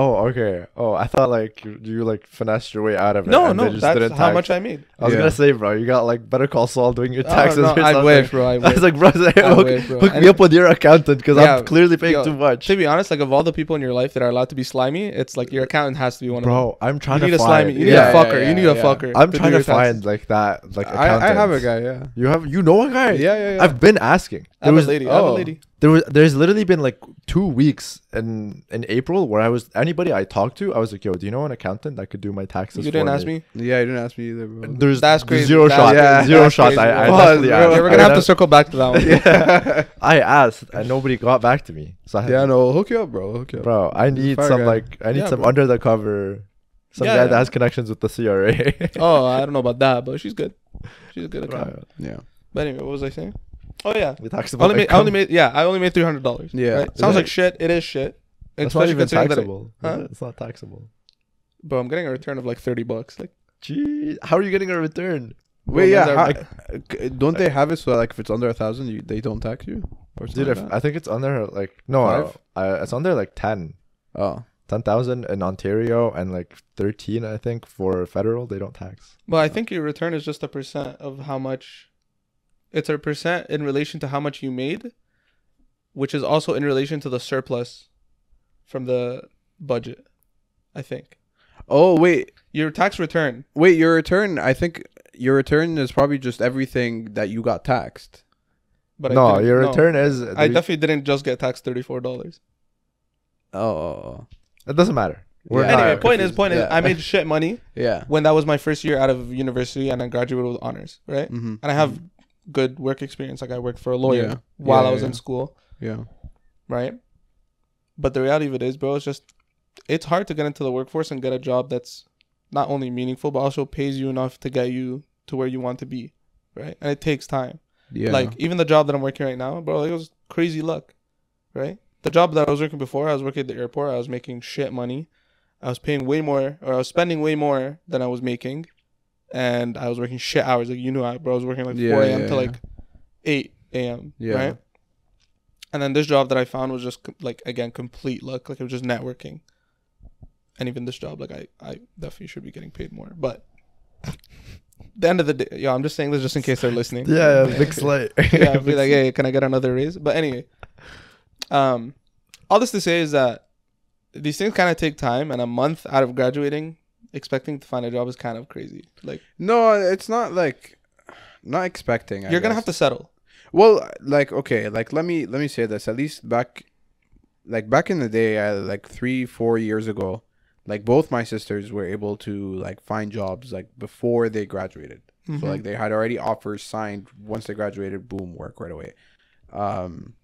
Oh, okay. Oh, I thought like you, you like finessed your way out of it. No, and no, just that's didn't how much I made. I was Yeah. gonna say, bro, you got like Better Call Saul doing your Oh, taxes. no, I wish, bro. I I wish. was like, bro, say, I hook, wish, bro. hook me up with your accountant because Yeah, I'm clearly paying yo, too much. to be honest, like of all the people in your life that are allowed to be slimy, it's like your accountant has to be one of them. Bro, I'm trying You need to a find. slimy. You need Yeah, a yeah, fucker. yeah, you need a yeah. fucker. I'm trying to find taxes. like that, like I, I have a guy. Yeah. You have, you know a guy. Yeah, yeah, yeah. I've been asking. I have was, a lady. I have a oh. lady. There was, there's literally been like two weeks in in April where I was anybody I talked to, I was like, yo, do you know an accountant that could do my taxes? You didn't for ask me. yeah, you didn't ask me either, bro. There's That's crazy. Zero That's shot. crazy. Zero That's shot. crazy, I, I bro. definitely Pause, asked. bro. Yeah, we're gonna have to circle back to that one. yeah, I asked and nobody got back to me. So I had, yeah, no, hook you up, bro. Hook you up. bro, I need fire some guy. like I need Yeah, some bro. under the cover, some Yeah, guy yeah. that has connections with the CRA. oh, I don't know about that, but she's good. She's a good accountant. Yeah. But anyway, what was I saying? Oh yeah, we talked I about only made, I only made yeah, I only made three hundred dollars. Yeah. right? sounds Yeah. like shit. It is shit. That's not Especially even considering that I- taxable. Huh? It? It's not taxable. But I'm getting a return of like thirty bucks. Like, Gee, how are you getting a return? Wait, Well, yeah. how- they're- uh, don't they have it so like if it's under a thousand, you, they don't tax you? Or something Dude, like if. I think it's under like no, Five? uh, it's under like ten. oh, 10,000 in Ontario and like 13 I think for federal they don't tax. well, I think your return is just a percent of how much. It's a percent in relation to how much you made, which is also in relation to the surplus from the budget. I think oh wait, your tax return. wait. Your return, I think your return is probably just everything that you got taxed. But no, didn't- your no. return is. I definitely didn't just get taxed thirty four dollars. Oh. It doesn't matter. We're Yeah. Anyway, point is, confused. point is, I made shit money yeah. when that was my first year out of university, and I graduated with honors, right? Mm-hmm. And I have good work experience. Like I worked for a lawyer Yeah. while Yeah, I was yeah. in school, Yeah. right? But the reality of it is, bro, it's just it's hard to get into the workforce and get a job that's not only meaningful but also pays you enough to get you to where you want to be, right? And it takes time. Yeah. Like even the job that I'm working right now, bro, like, it was crazy luck, right? The job that I was working before, I was working at the airport. I was making shit money. I was paying way more, or I was spending way more than I was making, and I was working shit hours. Like you knew, I bro, I was working like Yeah, 4 a.m. yeah, to yeah. like 8 a.m. Yeah. Right. And then this job that I found was just like again complete luck. Like it was just networking. And even this job, like I, I definitely should be getting paid more. But the end of the day, yeah, I'm just saying this just in case they're listening Yeah, big slight. yeah, be like, hey, can I get another raise? But anyway, um, all this to say is that these things kind of take time, and a month out of graduating, expecting to find a job is kind of crazy. Like no, it's not like not expecting. I you're gonna guess. have to settle. Well, like okay, like let me let me say this. At least back, like back in the day, I, like three four years ago, like both my sisters were able to like find jobs like before they graduated. Mhm. So like they had already offers signed once they graduated. Boom, work right away. Um,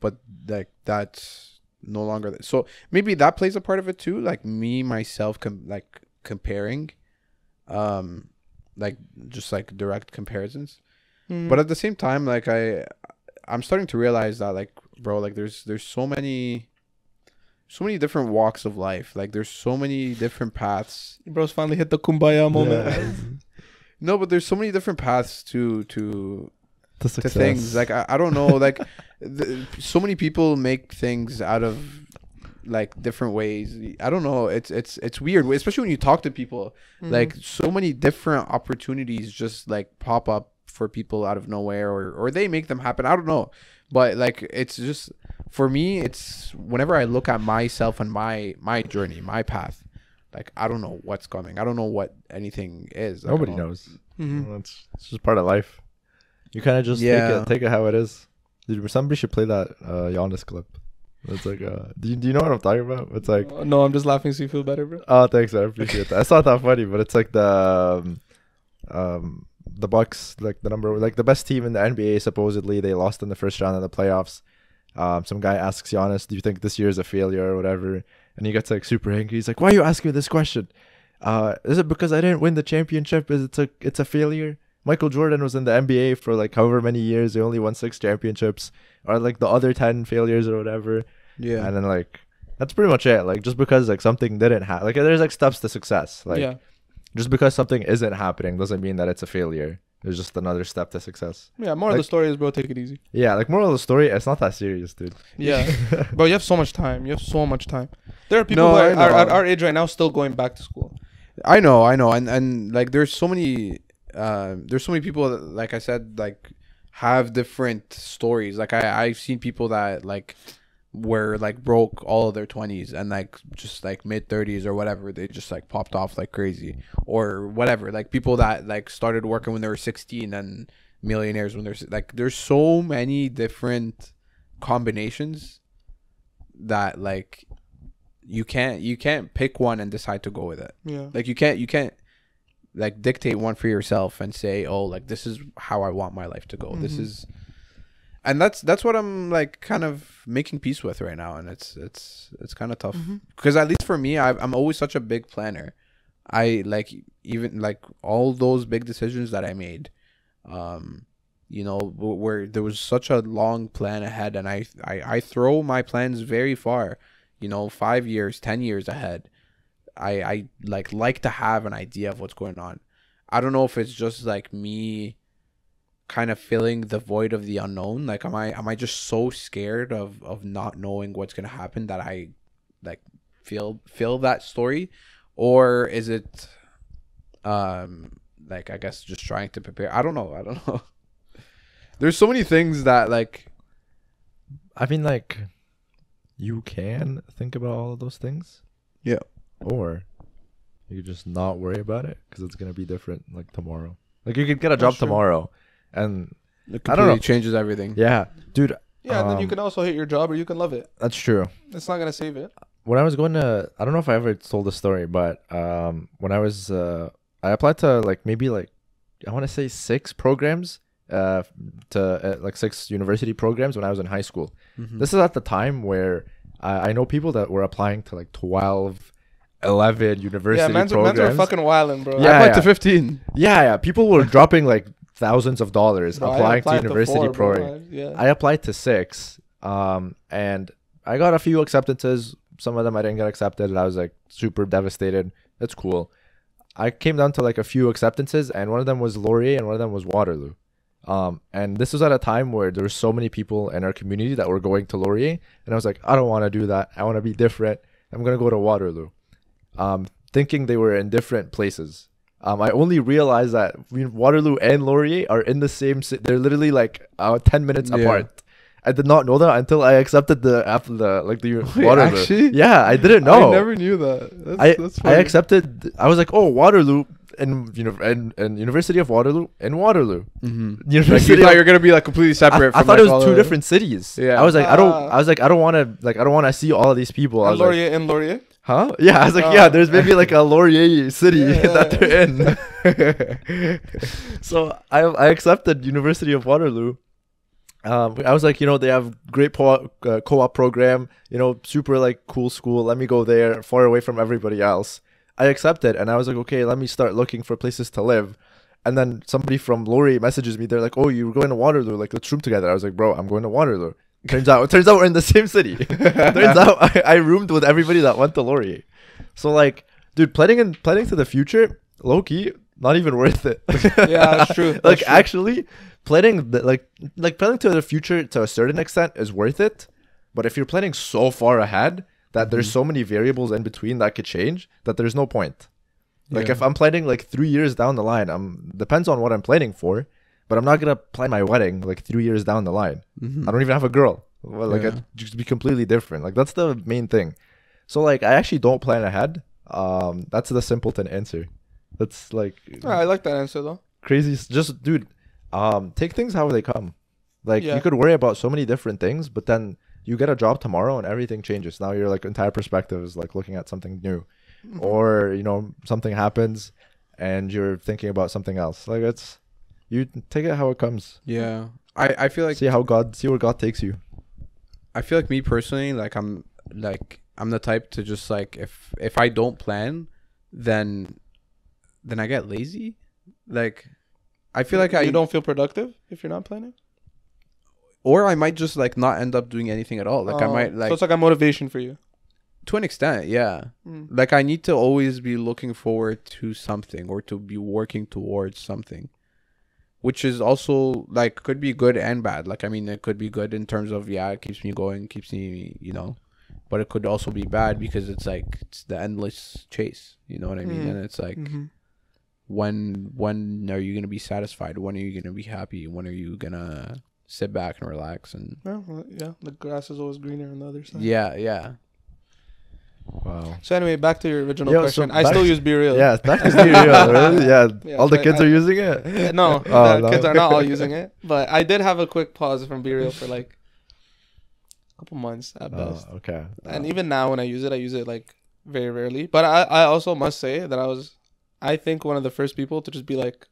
but like that's no longer. So maybe that plays a part of it too. Like me myself, com- like comparing, um, like just like direct comparisons Mhm. but at the same time like i i'm starting to realize that like bro like there's there's so many so many different walks of life like there's so many different paths bros finally hit the kumbaya moment. Yeah. no but there's so many different paths to to to to things like i, I don't know like the, so many people make things out of like different ways i don't know it's it's it's weird especially when you talk to people Mhm. like so many different opportunities just like pop up for people out of nowhere or or they make them happen i don't know but like it's just for me it's whenever i look at myself and my my journey my path like i don't know what's coming i don't know what anything is I don't Nobody know. knows. Mhm. Well, it's, it's just part of life. You kind of just Yeah. take it, take it how it is. Dude, somebody should play that uh, Giannis clip. It's like, uh, do you, do you know what I'm talking about? It's like, Uh, no, I'm just laughing so you feel better, bro. oh, thanks, I appreciate that. It's not that funny, but it's like the, um, um, the Bucks, like the number, like the best team in the NBA. Supposedly, they lost in the first round of the playoffs. Um, some guy asks Giannis, "Do you think this year is a failure or whatever?" And he gets like super angry. He's like, "Why are you asking me this question? Uh, is it because I didn't win the championship? Is it a, it's a failure?" Michael Jordan was in the NBA for like however many years. He only won six championships, or like the other ten failures or whatever. yeah And then like that's pretty much it. Like just because like something didn't happen, like there's like steps to success. Like yeah, just because something isn't happening doesn't mean that it's a failure. It's just another step to success. yeah. More of the story is, bro, take it easy. Yeah, like moral of the story, it's not that serious, dude. Yeah, bro, you have so much time. You have so much time. There are people No, who I are, are at our age right now still going back to school. I know, I know, and and like there's so many, uh, there's so many people that, like I said, like have different stories. Like I I've seen people that like were like broke all of their twenties and like just like mid thirties or whatever, they just like popped off like crazy or whatever. Like people that like started working when they were sixteen and millionaires when they're like there's so many different combinations that like you can't you can't pick one and decide to go with it Yeah, like you can't you can't like dictate one for yourself and say oh like this is how i want my life to go. This Mhm. is and that's that's what i'm like kind of making peace with right now and it's it's it's kind of tough because at least for me i i'm always such a big planner. I like even like all those big decisions that i made um you know where there was such a long plan ahead and i i, I throw my plans very far you know five years ten years ahead I I like like to have an idea of what's going on. I don't know if it's just like me kind of filling the void of the unknown. Like am I am I just so scared of of not knowing what's going to happen that I like feel feel that story or is it um like I guess just trying to prepare. I don't know. I don't know. There's so many things that like I mean, like, you can think about all of those things. Yeah. Or you could just not worry about it because it's gonna be different like tomorrow. Like you could get a job true. tomorrow, and It I don't know. completely changes everything. yeah, dude, Yeah, and then you Um, can also hate your job or you can love it. that's true. It's not gonna save it. when I was going to, I don't know if I ever told the story, but um, when I was, uh, I applied to like maybe like, I want to say six programs, uh, to uh, like six university programs when I was in high school. Mhm. This is at the time where I, I know people that were applying to like 12, 11 university yeah, man's programs. are fucking wildin', bro. I Yeah, applied yeah. to 15. yeah, yeah, people were dropping like thousands of dollars Bro, applying to university four, bro. program. Yeah. I applied to six, um, and I got a few acceptances. Some of them I didn't get accepted, and I was like super devastated. That's cool. I came down to like a few acceptances, and one of them was Laurier, and one of them was Waterloo. Um, and this was at a time where there were so many people in our community that were going to Laurier, and I was like, I don't want to do that. I want to be different. I'm gonna go to Waterloo. Um, thinking they were in different places. Um, I only realized that Waterloo and Laurier are in the same. Ci- they're literally like uh, ten minutes Yeah. apart. I did not know that until I accepted the app, the like the Wait, Waterloo. actually? Yeah, I didn't know. I never knew that. That's, I that's I accepted. I was like, oh, Waterloo, and you know, and, and University of Waterloo and Waterloo. Mhm. Like University. you thought you're gonna be like completely separate. I from, thought like, it was two different cities. Yeah. I was like, I don't. Ah. I was like, I don't want to. Like, I don't want to see all of these people. I And was like, Laurier and Laurier. Huh? Yeah. I was like, Oh. yeah. There's maybe like a Laurier city Yeah, that they're in. so I I accepted University of Waterloo. Um, I was like, you know, they have great po- uh, co-op program. You know, super like cool school. Let me go there, far away from everybody else. I accepted, and I was like, okay, let me start looking for places to live. And then somebody from Laurier messages me. They're like, "Oh, you were going to Waterloo? Like, let's room together." I was like, "Bro, I'm going to Waterloo." Turns out, turns out we're in the same city. turns out I, I roomed with everybody that went to Laurier. So like, dude, planning and planning to the future, low key, not even worth it. Yeah, that's true. That's like true. actually, planning the, like like planning to the future to a certain extent is worth it. But if you're planning so far ahead that there's mm-hmm. so many variables in between that could change, that there's no point. Like Yeah. if I'm planning like three years down the line, I'm depends on what I'm planning for, but I'm not gonna plan my wedding like three years down the line. Mhm. I don't even have a girl. Well, like Yeah. Just be completely different. Like that's the main thing. So like I actually don't plan ahead. Um, that's the simpleton answer. That's like Ah, I like that answer though. crazy. Just dude, um, take things how they come. Like Yeah. you could worry about so many different things, but then you get a job tomorrow and everything changes. Now your like entire perspective is like looking at something new, Mm-hmm. or you know something happens, and you're thinking about something else. Like it's you take it how it comes. Yeah. I I feel like see how God see where God takes you. I feel like me personally, like I'm like I'm the type to just like if if I don't plan, then then I get lazy. Like I feel like I you don't feel productive if you're not planning. or I might just like not end up doing anything at all. Like I Oh, might like so it's like a motivation for you. to an extent, yeah. Mm. Like I need to always be looking forward to something or to be working towards something. Which is also like could be good and bad. Like I mean it could be good in terms of yeah, it keeps me going, keeps me, you know. But it could also be bad because it's like it's the endless chase. You know what I mean? Mhm. And it's like Mhm. when when are you gonna be satisfied? When are you gonna be happy? When are you gonna sit back and relax and Yeah, well, yeah, the grass is always greener on the other side. yeah, yeah. Wow. So anyway, back to your original Yo, so question. I still use BeReal. Yeah, back to BeReal, really? Yeah, Yeah, all the kids I- are using it. no, Oh, the no. kids are not all using it. But I did have a quick pause from BeReal for like a couple months at oh, best. Oh, okay. And oh. even now, when I use it, I use it like very rarely. But I, I also must say that I was, I think one of the first people to just be like,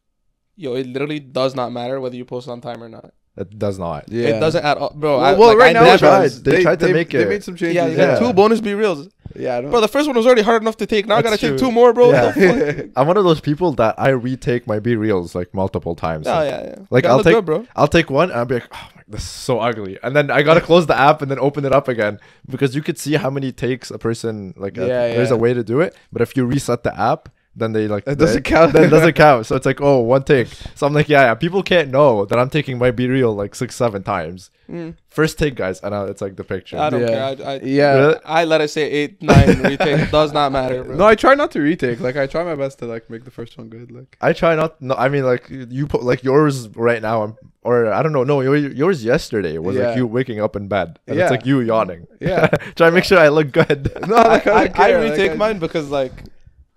yo, it literally does not matter whether you post on time or not. It does not. Yeah. It doesn't at all, bro. Well, I, well like, right I now they tried. does. They tried to they- make They made some changes. Yeah, you Yeah. got two bonus BeReals. Yeah, I don't Bro, the first one was already hard enough to take. Now I gotta That's take two more, bro. Yeah. What the fuck? I'm one of those people that I retake my BeReals like multiple times. Oh yeah, yeah. Like, I'll take- good, bro. I'll take one and I'll be like, oh my, this is so ugly, and then I gotta close the app and then open it up again because you could see how many takes a person like. a- Yeah, there's a way to do it, but if you reset the app, then they like It doesn't they- count. Then it doesn't count. So it's like oh one take. So I'm like yeah, yeah. People can't know that I'm taking my BeReal like six seven times. Mm. First take, guys, and uh, it's like the picture. I don't Yeah. care. I, I, Yeah. Really? I let it say eight, nine retake. Does not matter, bro. No, I try not to retake. Like I try my best to like make the first one good. Like I try not. No, I mean like you put like yours right now, I'm or I don't know. No, yours yesterday was Yeah. like you waking up in bed, and Yeah. it's like you yawning. Yeah. try to make sure I look good. no, I, like, I, don't I care, like, retake I- mine because like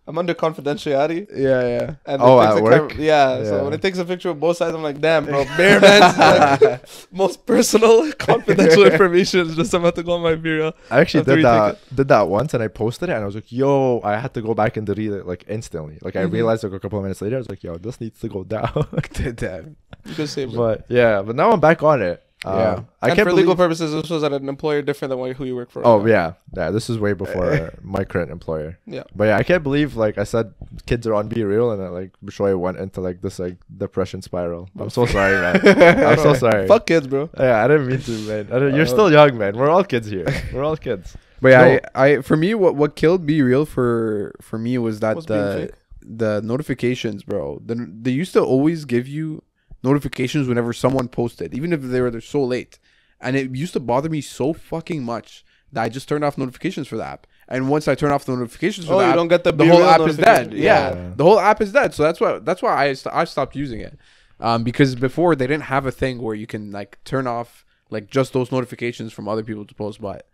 I'm under confidentiality. Yeah, yeah. And Oh, it at work? camera- yeah, Yeah. So when it takes a picture of both sides, I'm like, damn, bro, bare man's like, most personal, confidential information is just about to go on my video. I actually did you that did that once and I posted it and I was like, yo, I had to go back and delete it like instantly. Like I Mhm. realized like a couple of minutes later, I was like, yo, this needs to go down. Damn. You could say, bro. but yeah, but now I'm back on it. Uh, Yeah. I and can't for believe. legal purposes, this was at an employer different than what- who you work for. oh now. yeah, yeah. This is way before my current employer. Yeah. But yeah, I can't believe like I said, kids are on BeReal, and then like Bishoy went into like this like depression spiral. I'm so sorry, man. I'm so sorry. Fuck kids, bro. Yeah, I didn't mean to, man. I don't, you're Uh, still young, man. We're all kids here. We're all kids. But yeah, No. I, I for me what what killed BeReal for for me was that Was the the notifications, bro. The, they used to always give you notifications whenever someone posted, even if they were there so late. And it used to bother me so fucking much that I just turned off notifications for the app. And once I turn off the notifications for Oh, the you app, don't get the the whole app is dead. Yeah. Yeah. the whole app is dead. So that's why that's why I st- I stopped using it. Um, because before they didn't have a thing where you can like turn off like just those notifications from other people to post. But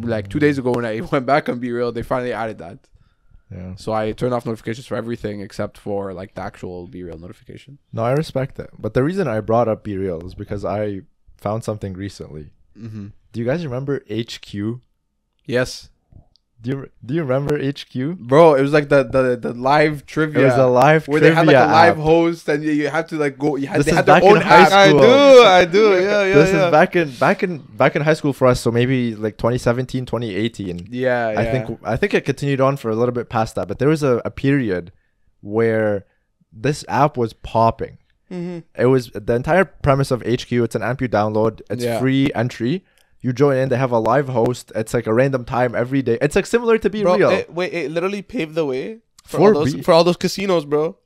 like two days ago when I went back on BeReal, they finally added that. Yeah. So I turned off notifications for everything except for like the actual BeReal notification. No, I respect it. But the reason I brought up BeReal is because I found something recently. Mm-hmm. Do you guys remember HQ? Yes, Do you do you remember HQ? bro. It was like the the, the live trivia. It was a live where they had like a live app. host and you, you had to like go. You had This they is had back in high app. I do, I do. Yeah, yeah, this yeah. is back in back in back in high school for us, so maybe like 2017, 2018. Yeah, yeah. I think I think it continued on for a little bit past that, but there was a, a period where this app was popping. Mhm. It was the entire premise of HQ. It's an app you download. It's Yeah. free entry. You join in. They have a live host. It's like a random time every day. It's like similar to Be Bro, Real. It, wait, it literally paved the way for, For all those Be- for all those casinos, bro.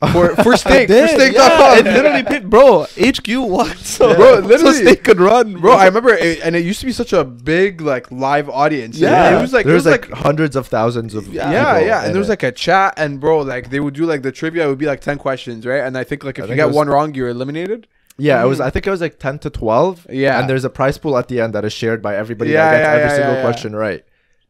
for for Stake, for Did, Stake. yeah, it literally paved, bro. HQ what? So, Bro, so literally- Stake could run, bro. I remember, it, and it used to be such a big like live audience. Yeah. it was like there was was like, like. hundreds of thousands of Yeah, people yeah, and in there was like a chat, and bro, like they would do like the trivia. It would be like ten questions, right? And I think like I if you think get was- one wrong, you're eliminated. Yeah, it was. Mhm. I think it was like ten to twelve. Yeah. and there's a prize pool at the end that is shared by everybody Yeah, that gets yeah, every yeah, single yeah, yeah. question right.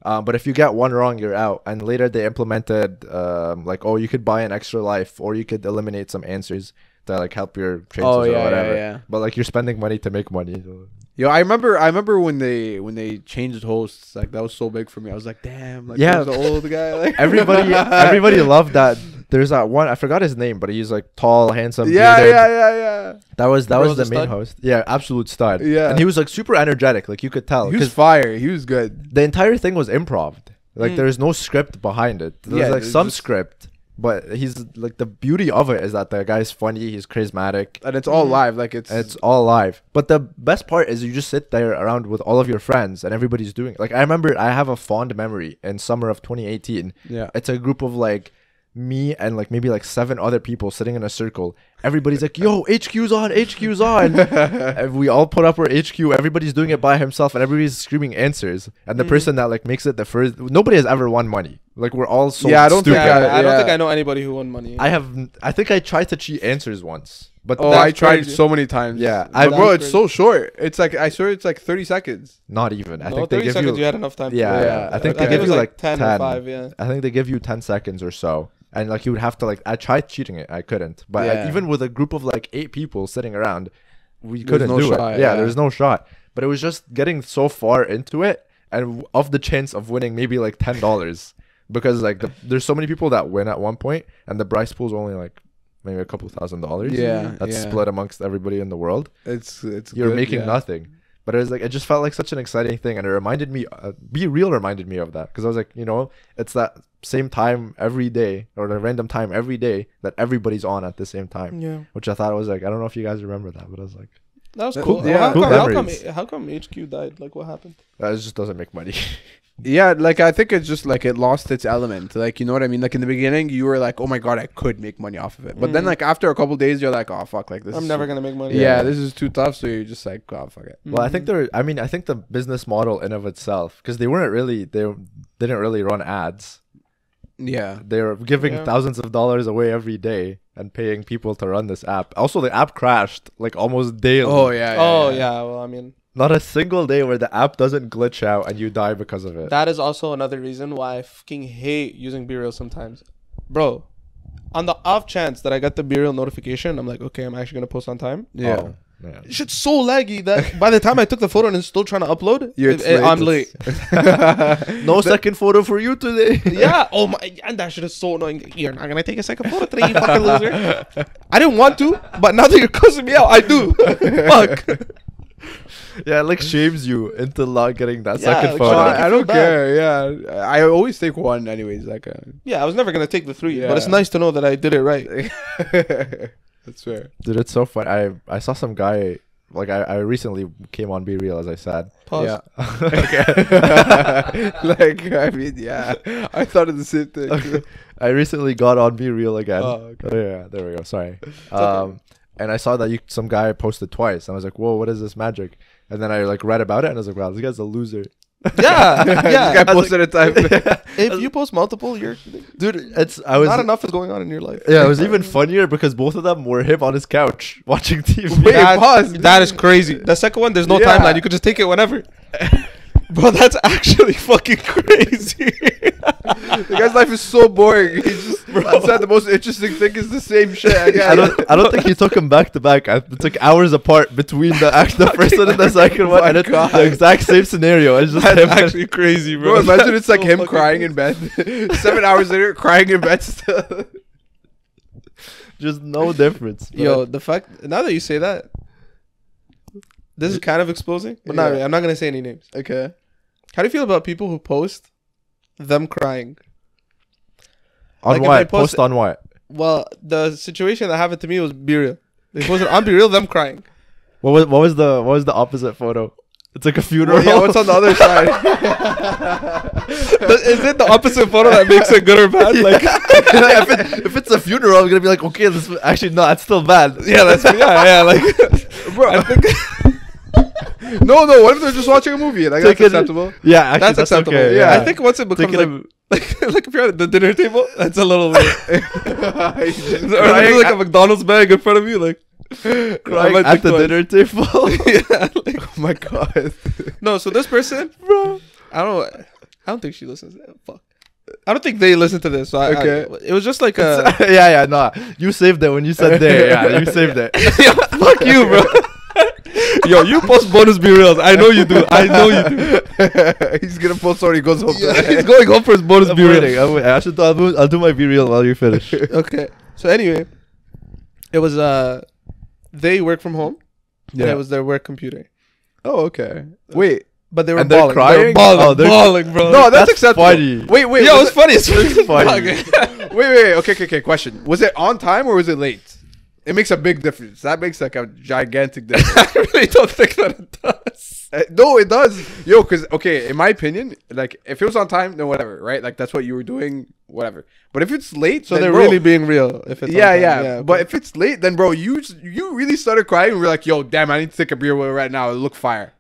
Um, but if you get one wrong, you're out. And later they implemented um, like, oh, you could buy an extra life, or you could eliminate some answers to like help your chances Oh, or yeah, yeah, whatever. yeah. But like you're spending money to make money. so- Yo, I remember, I remember when they when they changed hosts. Like that was so big for me. I was like, damn, like Yeah. yeah, the old guy. Like Everybody, everybody loved that. There's that one. I forgot his name, but he's like tall, handsome. yeah, bearded. yeah, yeah, yeah. That was that Bro was the main stud? host. Yeah, absolute stud. Yeah. and he was like super energetic. Like you could tell He was fire. He was good. the entire thing was improv. Like Mm. there's no script behind it. There's Yeah, like some just- script, but he's like the beauty of it is that the guy's funny. He's charismatic. And it's all Mhm. live. Like it's and It's all live. But the best part is you just sit there around with all of your friends and everybody's doing it. Like I remember I have a fond memory in summer of 2018. yeah. It's a group of like me and like maybe like seven other people sitting in a circle. Everybody's like, "Yo, HQ's on, HQ's on." and we all put up our HQ. Everybody's doing it by himself, and everybody's screaming answers. And the Mhm. person that like makes it the first, nobody has ever won money. Like we're all so Yeah, I don't think stupid. Yeah, I- I, don't yeah. think I know anybody who won money. I have. I think I tried to cheat answers once, but Oh, I tried crazy. so many times. Yeah, but I- bro, That's it's so short. It's like I swear it's like thirty seconds. not even. I no, think they 30 give seconds you. you, had enough time. Yeah, for it. yeah. I think Okay. they give it you was like 10, 10. or 5, yeah. I think they give you 10 seconds or so. And like you would have to like I tried cheating it. I couldn't. But like, Yeah. even with a group of like 8 people sitting around, we couldn't no do shot, it. Yeah, yeah. there's no shot. But it was just getting so far into it and of the chance of winning maybe like $10 because like the, there's so many people that win at one point and the prize pool's only like maybe a couple thousand dollars. Yeah, That's yeah. split amongst everybody in the world. It's it's You're good, making nothing. But it was like it just felt like such an exciting thing, and it reminded me. Uh, BeReal reminded me of that because I was like, you know, it's that same time every day or the random time every day that everybody's on at the same time. Yeah, Which I thought it was like, I don't know if you guys remember that, but I was like, that was That- cool. yeah. how, Cool come, how, come, how come HQ died? Like, what happened? that just doesn't make money. Yeah, like I think it's just like it lost its element. Like you know what I mean? Like in the beginning, you were like, "Oh my god, I could make money off of it," but then Mm. like after a couple days, you're like, "Oh fuck, like this." I'm is never too- gonna make money. Yeah, Yeah. this is too tough. So you're just like, "Oh fuck it." well, I think Mhm. they're. I mean, I think the business model in of itself because they weren't really they didn't really run ads. Yeah, They were giving Yeah. thousands of dollars away every day and paying people to run this app. Also, the app crashed like almost daily. Oh yeah. yeah Oh yeah. yeah. Well, I mean, Not a single day where the app doesn't glitch out and you die because of it. That is also another reason why I fucking hate using BeReal sometimes. Bro, on the off chance that I get the BeReal notification, I'm like, okay, I'm actually gonna post on time. Yeah. Oh, yeah. Shit's so laggy that by the time I took the photo and it's still trying to upload, You're it- it- I'm late. late. no second photo for you today. yeah. Oh my. And that shit is so annoying. You're not gonna take a second photo today, you fucking loser. I didn't want to, but now that you're cussing me out, I do. Fuck. yeah, it like shames you into not getting that Yeah, second like, photo. I, I don't bad. care. Yeah, I always take one anyways. Like, uh, Yeah, I was never gonna take the three, but it's nice to know that I did it right. That's fair. Dude, it's so fun. I I saw some guy like I, I recently came on BeReal as I said. Pause. Yeah. like, I mean, yeah. I thought of the same thing. I recently got on BeReal again. Oh, okay. Oh, yeah, there we go. Sorry. Um, and I saw that you some guy posted twice, and I was like, "Whoa, what is this magic?" And then I like read about it, and I was like, "Wow, this guy's a loser." Yeah, This guy yeah. posted a time. If you post multiple, you're Dude, it's I was not enough is going on in your life. Yeah, it was even funnier because both of them were him on his couch watching TV. Wait, That- pause. That is crazy. The second one, there's no Yeah. timeline. You could just take it whenever. Bro, that's actually fucking crazy. the guy's life is so boring. He's just said the most interesting thing is the same shit again. I don't. I don't think he took him back to back. I- It took hours apart between the act, the first one and the second one, and it's the exact same scenario. It's just that's him. actually crazy, bro. Bro, imagine That's it's like so him fucking crying in bed. Seven hours later, crying in bed still. just no difference. Yo, the fact now that you say that, this is kind of exposing, but not Yeah. really. I'm not gonna say any names. okay. How do you feel about people who post them crying? on like what? post- Post on what? Well, the situation that happened to me was BeReal. They posted on BeReal them crying. What was? What was the? What was the opposite photo? It's like a funeral. Well, yeah, what's on the other side? is it the opposite photo that makes it good or bad? Like, if, it, if it's a funeral, I'm gonna be like, okay, this actually no, that's still bad. yeah, that's yeah, yeah. Like, Bro, I think no, no. What if they're just watching a movie? Like, Take that's it- acceptable. Yeah, actually, that's, that's, acceptable. Okay, yeah. I think once it becomes Take like, it like, like if you're at the dinner table, that's a little weird. Or crying like a McDonald's bag in front of you, like crying at the dinner table. yeah, like, oh my god. no. So this person, bro, I don't, I don't think she listens. Fuck, I don't think they listen to this. So I, Okay. I, it was just like a yeah, yeah, no. You saved it when you said there. Yeah, you saved it. Yo, fuck you, bro. Yo, you post bonus BeReals. I know you do. I know you do. He's gonna post Sorry, he goes home. Yeah, he's going home for his bonus B waiting. reel. I'm waiting. I should. do- I'll do, I'll do my BeReal while you finish. Okay. So anyway, it was uh, they work from home. Yeah. And it was their work computer. Oh, okay. Wait. But they were And they're balling. They crying? were balling. Oh, they're- balling, bro. No, that's, that's acceptable. funny. Wait, wait. yeah, it was funny. It's funny. wait, wait, wait. Okay, okay, okay. Question: Was it on time or was it late? It makes a big difference. That makes like a gigantic difference. I really don't think that it does. Uh, no, it does. Yo, because okay, in my opinion, like if it was on time, then whatever, right? Like that's what you were doing, whatever. But if it's late, So then, they're bro, really being real. If it's on yeah, time. yeah, But okay. if it's late, then bro, you you really started crying. and We're like, yo, damn, I need to take a beer with right now. It look fire.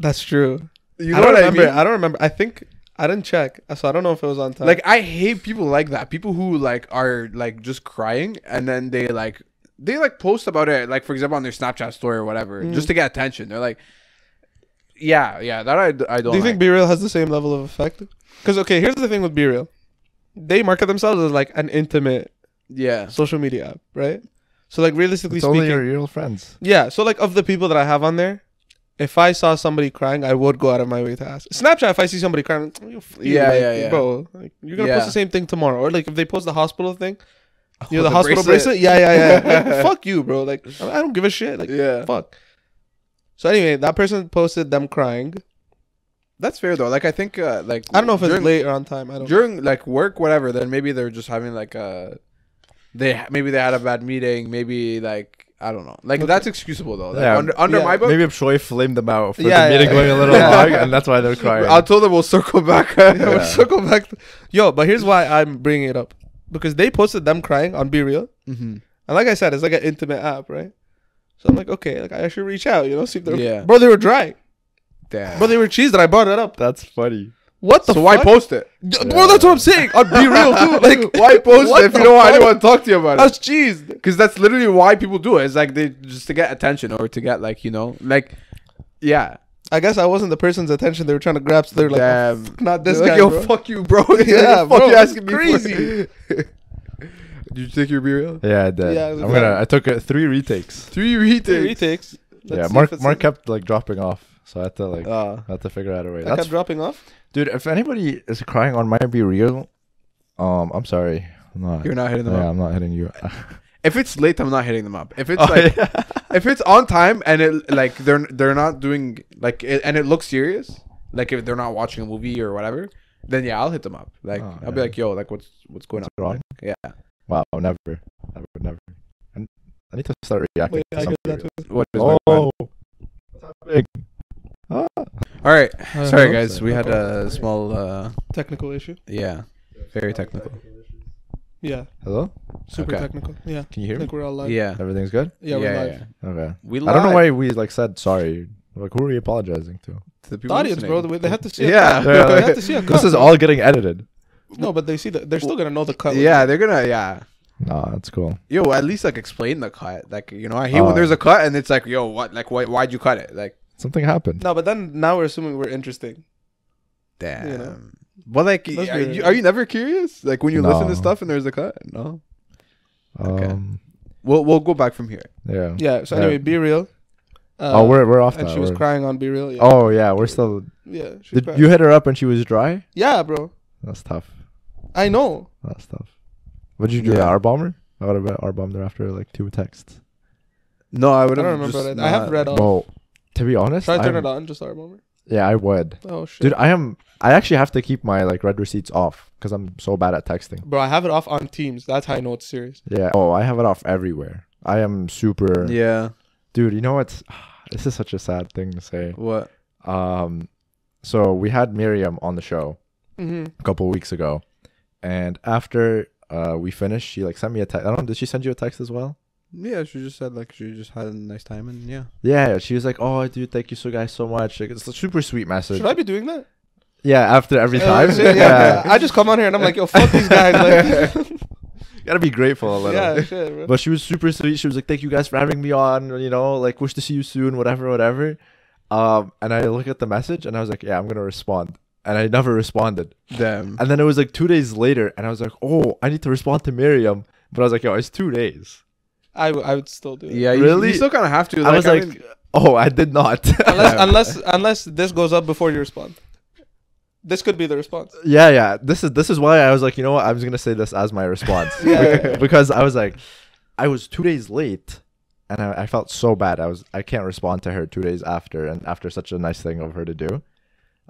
that's true. You I don't what remember. I mean? I don't remember. I think I didn't check, so I don't know if it was on time. Like I hate people like that. People who like are like just crying and then they like they like post about it, like for example on their Snapchat story or whatever, Mm. just to get attention. They're like, yeah, yeah, that I, I don't. Do you think like. Be Real has the same level of effect? Because okay, here's the thing with BeReal, they market themselves as like an intimate yeah, social media app, right? So like realistically It's only speaking, your real friends. yeah. So like of the people that I have on there, if I saw somebody crying, I would go out of my way to ask. Snapchat, if I see somebody crying, you, you, Yeah, like, yeah, yeah. bro, like, you're gonna Yeah. post the same thing tomorrow, or like if they post the hospital thing, you know Oh, the, the hospital bracelet. bracelet, yeah, yeah, yeah. Like, fuck you, bro. Like I I don't give a shit. Like yeah. fuck. So anyway, that person posted them crying. That's fair though. Like I think uh, like I don't know if it's late or on time. I don't. during like work, whatever. Then maybe they're just having like a they maybe they had a bad meeting. Maybe like I don't know. Like that's excusable though. Like, Yeah. under under Yeah. my book, Maybe if Troy flamed them out for Yeah, the meeting going a little long, and that's why they're crying. I told them we'll circle back. Yeah, we'll circle back. Yo, but here's why I'm bringing it up because they posted them crying on BeReal, hmm and like I said, it's like an intimate app, right? So I'm like, okay, like I should reach out, you know, see if they're Yeah. bro. They were dry, Damn. bro. They were cheese that I brought it up. That's funny. What the? so why post it? Yeah, Bro, that's what I'm saying. On BeReal too. Like, Why post it if you the don't want anyone to talk to you about it? That's cheese. Because that's literally why people do it. It's like they just to get attention or to get like you know like Yeah. I guess I wasn't the person's attention they were trying to grab. So they're like, Damn. fuck, not this They're guy, like, yo, bro. fuck you, bro. Yeah, fuck bro, you that's asking me crazy. Did you take your beer? real? Yeah, I did. Yeah, I'm gonna. fun. I took uh, three retakes. Three retakes. Three retakes. Let's yeah, Mark. Mark kept like dropping off, so I had to like. Uh, I had to figure out a way. I That's kept dropping off. Dude. If anybody is crying on my BeReal, um, I'm sorry. I'm not. you're not hitting them yeah, up. I'm not hitting you. If it's late, I'm not hitting them up. If it's Oh, like, yeah. if it's on time and it like they're they're not doing like it, and it looks serious, like if they're not watching a movie or whatever, then yeah, I'll hit them up. Like Oh, I'll be like, yo, like what's what's going What's on? wrong? Yeah. Wow, never, never, never. I need to start reacting. Wait, to I some that videos. too. What is my plan? Oh, what's happening? Ah. All right. Uh, Sorry hello? guys, we had a small uh Technical issue. yeah, very technical. Yeah, Hello. super Okay. technical. Yeah, Can you I hear me? think we're all live. Yeah. Everything's good. Yeah, we're live. Okay. We I don't know live why we like said sorry. Like, who are we apologizing to? to the The people audience, bro, listening. they they have to see. a Yeah. cut. Yeah, they like- have to see a cut. This is all getting edited. No, but they see that they're still gonna know the cut. Yeah, they're gonna yeah. Nah, that's cool. Yo, at least like explain the cut. Like you know, I hate when Uh, there's a cut and it's like, yo, what? Like, why? Why'd you cut it? Like, Something happened. No, but then now we're assuming we're interesting. damn. You know. But like, are you, are you never curious? Like when you listen to stuff and there's a cut? No. okay. Um. We'll we'll go back from here. Yeah. Yeah. So Yeah. anyway, BeReal. Uh, oh, we're we're off and now. she was We're- crying on BeReal. Yeah. Oh yeah, we're still. yeah. She Did cried. you hit her up and she was dry? Yeah, bro. That's tough. I know. That's tough. What did you do? Yeah. R bomber? I would have R bombed her after like two texts. No, I I would don't remember just that. I have not- read all. Well, to be honest, Should I turn I'm- it on? Just our moment. yeah, I would. Oh shit. Dude, I am. I actually have to keep my like read receipts off because I'm so bad at texting. Bro, I have it off on Teams. That's how I know it's serious. Yeah. Oh, I have it off everywhere. I am super. Yeah. Dude, you know what's? This is such a sad thing to say. What? Um, so we had Miriam on the show Mm-hmm. a couple weeks ago, and after uh we finished, she like sent me a text. I don't. Did she send you a text as well? Yeah, she just said like she just had a nice time and yeah. Yeah, she was like, "Oh, dude, thank you so guys so much." Like, it's a super sweet message. Should I be doing that? Yeah, after every Uh, time. shit, yeah. I just come on here and I'm like, yo, fuck these guys. Like, gotta be grateful a little. yeah, shit, bro. But she was super sweet. She was like, "Thank you guys for having me on. You know, like wish to see you soon. Whatever, whatever." Um, and I look at the message and I was like, "Yeah, I'm gonna respond." And I never responded. Damn. And then it was like two days later, and I was like, "Oh, I need to respond to Miriam." But I was like, "Yo, it's two days." I, w- I would still do it. Yeah, you, Really? you still kind of have to. I was like, mean- "Oh, I did not." Unless, unless, unless this goes up before you respond. This could be the response. yeah, yeah. This is this is why I was like, you know what? I was gonna say this as my response Yeah. because I was like, I was two days late, and I, I felt so bad. I was I can't respond to her two days after, and after such a nice thing of her to do.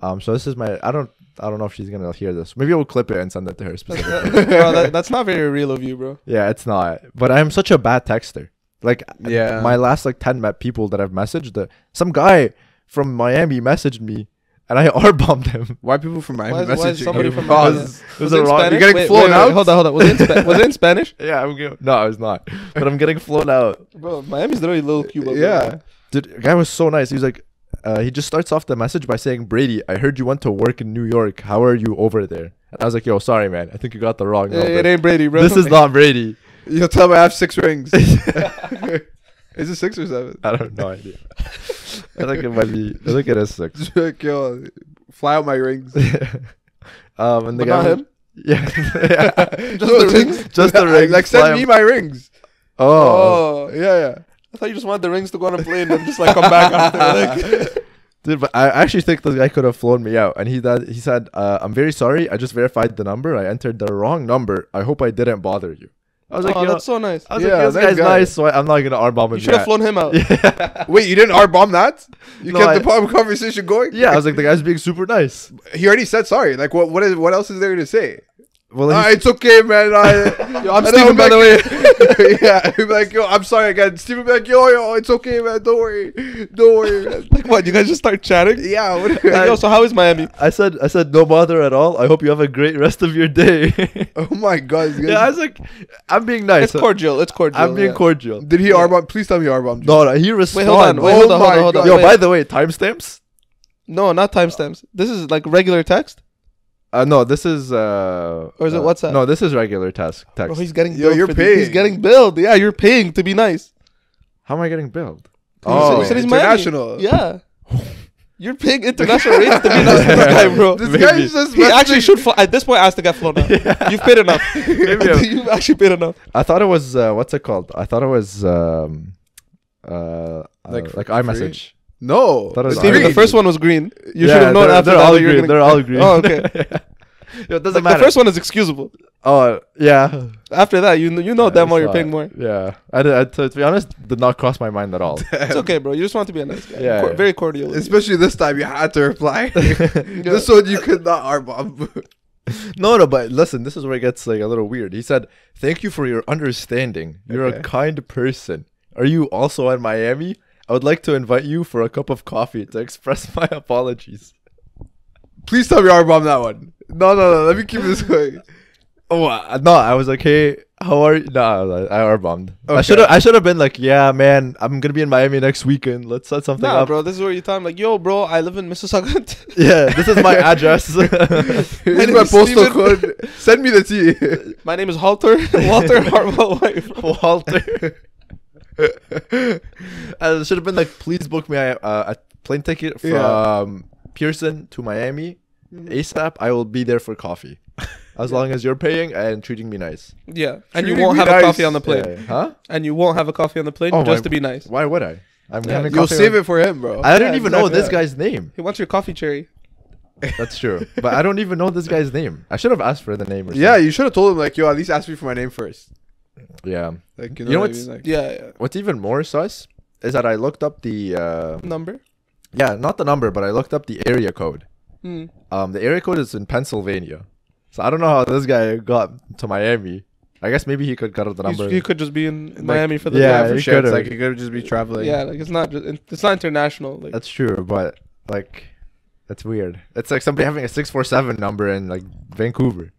Um, so this is my I don't I don't know if she's gonna hear this. Maybe we'll clip it and send it to her specifically. bro, that, that's not very real of you, bro. yeah, it's not. But I'm such a bad texter. Like Yeah. my last like ten met people that I've messaged, the, some guy from Miami messaged me, and I R bombed him. why people from Miami Why is- why is messaging somebody you? from Oh, Miami- it's- It was it in wrong- Spanish? You're getting Wait, flown wait, wait, out? Hold on, hold on. Was it in, Spa- was it in Spanish? Yeah, I'm going. No, it's not. But I'm getting flown out. Bro, Miami's literally little Cuba. bro. yeah. Dude, guy was so nice. He was like, uh, he just starts off the message by saying, Brady, I heard you went to work in New York. How are you over there? And I was like, yo, sorry, man. I think you got the wrong number. it ain't Brady, bro. this is not Brady. You'll tell me I have six rings. Is it six or seven? I don't know idea. I think it might be. I think it is six. Like, yo, fly out my rings. um, and the But guy not him? Yeah, Just the rings? Just the rings. Like, send me my rings. Oh, Oh, Yeah, yeah. I thought you just wanted the rings to go on a plane and just like come back after. Like, dude, but I actually think the guy could have flown me out. And he that he said, uh, "I'm very sorry. I just verified the number. I entered the wrong number. I hope I didn't bother you." I was like, oh, that's so nice. I was Yeah, like, this guy's guy. nice, so I, I'm not gonna R bomb him. You should have flown him out. Yeah. Wait, you didn't R bomb that? You No, kept I- the po- conversation going? yeah, I was like, the guy's being super nice. He already said sorry. Like, what? What is? What else is there to say? Well, Ah, it's okay, man. I, Yo, I'm I Steven, by the way. way. yeah, he'd be like, yo, I'm sorry again. Steven be like, yo, yo, it's okay, man. Don't worry, don't worry. Man. Like, what? You guys just start chatting? yeah, what, Like, yo, so how is Miami? I said, I said, no bother at all. I hope you have a great rest of your day. oh my god. this yeah, I was like, I'm being nice. It's cordial. It's cordial. I'm being yeah. cordial. Did he R bomb? Please tell me he R bombed. No, no, he responds. Wait, hold on. Wait, Oh hold on, hold on, hold on. Yo, Wait. by the way, timestamps. No, not timestamps. This is like regular text. Uh, no, this is uh. Or is it uh, WhatsApp? No, this is regular text. Bro, Text. he's getting Yo, billed you're for the- He's getting billed. Yeah, you're paying to be nice. How am I getting billed? You said- Oh, you said he's international. Miami. Yeah. You're paying international rates to be nice to this guy, bro. This Maybe. guy's just He actually messaging- should fly. At this point, ask to get flown out. You've paid enough. You've actually paid enough. I thought it was uh, what's it called? I thought it was um, uh, Like like for free? iMessage. No, Thought it was it's Steven, Steven, Green. the first one was green. You Yeah, should have known they're, after they're that all you were green. gonna- They're all green. Oh, okay. Yo, it doesn't Like, matter. the first one is excusable. oh yeah. After that, you know, you know I damn well you're paying more. Yeah, I, did, I to, to be honest, did not cross my mind at all. It's okay, bro. You just want to be a nice guy. Yeah, Cor- yeah. very cordial. Especially this time, you had to reply. this one you could not R bomb. no, no, but listen, this is where it gets like a little weird. He said, "Thank you for your understanding. You're Okay. a kind person. Are you also in Miami? I would like to invite you for a cup of coffee to express my apologies." Please tell me R bomb that one. No, no, no. Let me keep this going. Oh uh, no, I was like, "Hey, how are you?" No, I R bombed. I Okay. should have. I should have been like, "Yeah, man, I'm gonna be in Miami next weekend. Let's set something Nah, up." bro. This is where you tell him like, yo, bro, I live in Mississauga. Yeah, this is my address. Here's my postal code. Send me the tea. My name is Halter. Walter Hartwell White. Walter. I should have been like, please book me a, a plane ticket from Yeah. Pearson to Miami mm-hmm. ASAP. I will be there for coffee, as long as you're paying and treating me nice. Yeah, and you won't have nice. a coffee on the plane. Yeah, Huh? And you won't have a coffee on the plane Oh, just my- to be nice. Why would I? I'm Yeah, having You'll save on- it for him, bro. I don't Yeah, even know exactly. this guy's name. He wants your coffee cherry. That's true, but I don't even know this guy's name. I should have asked for the name. Or yeah, you should have told him like, yo, at least ask me for my name first. Yeah. Like, you You know, know what I what's- mean? Like, Yeah, yeah. What's even more sus is that I looked up the uh, Number. yeah, not the number, but I looked up the area code. Hmm. Um, the area code is in Pennsylvania, so I don't know how this guy got to Miami. I guess maybe he could got the He's- number. He could just be in Like, Miami for the yeah, yeah, day. for he sure. It's like he could just be traveling. Yeah, like it's not just it's not international. Like That's true, but like, that's weird. It's like somebody having a six four seven number in like Vancouver.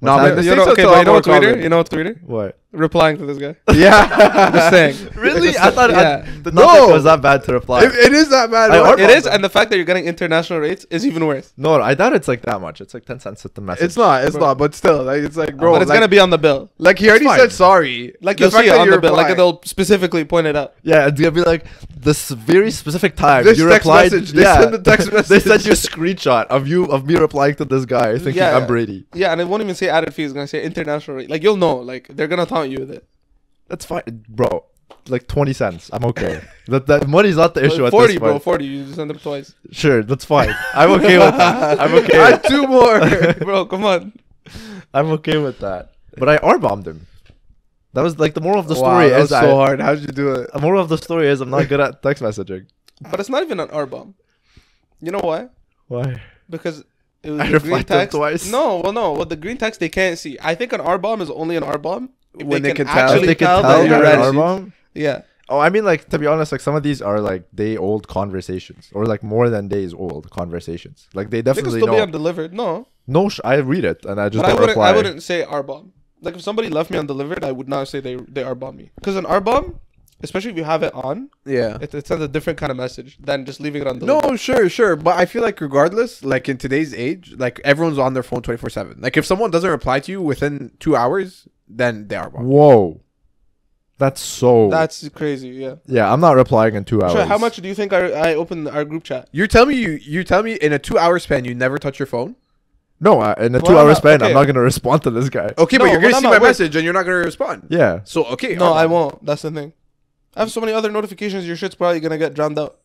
No, What's but you know, are okay, but you know lot what's more weirder? You know what's weirder? what? Replying to this guy. Yeah. Just saying. Really? I thought Yeah. I did not No. it was that bad to reply. It, it is that bad. I What? are- It is, and the fact that you're getting international rates is even worse. no, I doubt it's like that much. It's like ten cents at the message. It's not. It's Bro. not. But still, like it's like, bro. but it's like, gonna be on the bill. like he already said sorry. Like you'll fact see it on you the bill. Like they'll specifically point it out. Yeah, it's gonna be like this very specific time. This you text replied. message, they yeah, send the text message. they sent you a screenshot of you of me replying to this guy thinking Yeah. I'm Brady. Yeah, and it won't even say added fee. It's gonna say international rate. Like you'll know. Like they're gonna you with it. That's fine, bro. Like twenty cents. I'm okay. that that money's not the issue at Forty, this bro. point. Forty. You just send them twice, Sure, that's fine. I'm okay with that. I'm okay. Add two more. bro. Come on. I'm okay with that. But I R bombed him. That was like the moral of the Wow, story that is was so I, hard. How'd you do it? the moral of the story is I'm not good at text messaging. But it's not even an R bomb. You know why? Why? Because it was I the replied green to him text. twice. No, well, no. What the green text they can't see. I think an R bomb is only an R bomb if When they can tell. actually If they can tell, tell you're you're an ready. R bomb. Yeah. Oh, I mean, like to be honest, like some of these are like day old conversations, or like more than days old conversations. Like they They can definitely still be know. undelivered. No, no, sh- I read it and I just but I don't wouldn't. reply. I wouldn't say R bomb. Like if somebody left me undelivered, I would not say they they R bomb me. Because an R bomb, especially if you have it on, Yeah. it, it sends a different kind of message than just leaving it undelivered. No, sure, sure, but I feel like regardless, like in today's age, like everyone's on their phone twenty four seven. Like if someone doesn't reply to you within two hours, then they are wrong. Whoa, that's so. that's crazy. Yeah. yeah. I'm not replying in two hours. Sure, how much do you think I I opened our group chat? You're telling me you you tell me in a two hour span you never touch your phone? No, uh, in a Well, two hour no, span, okay. I'm not gonna respond to this guy. Okay, No, but you're gonna well, see no, my no, wait. message and you're not gonna respond. Yeah, So okay, No, I won't. That's the thing. I have so many other notifications. Your shit's probably gonna get drowned out.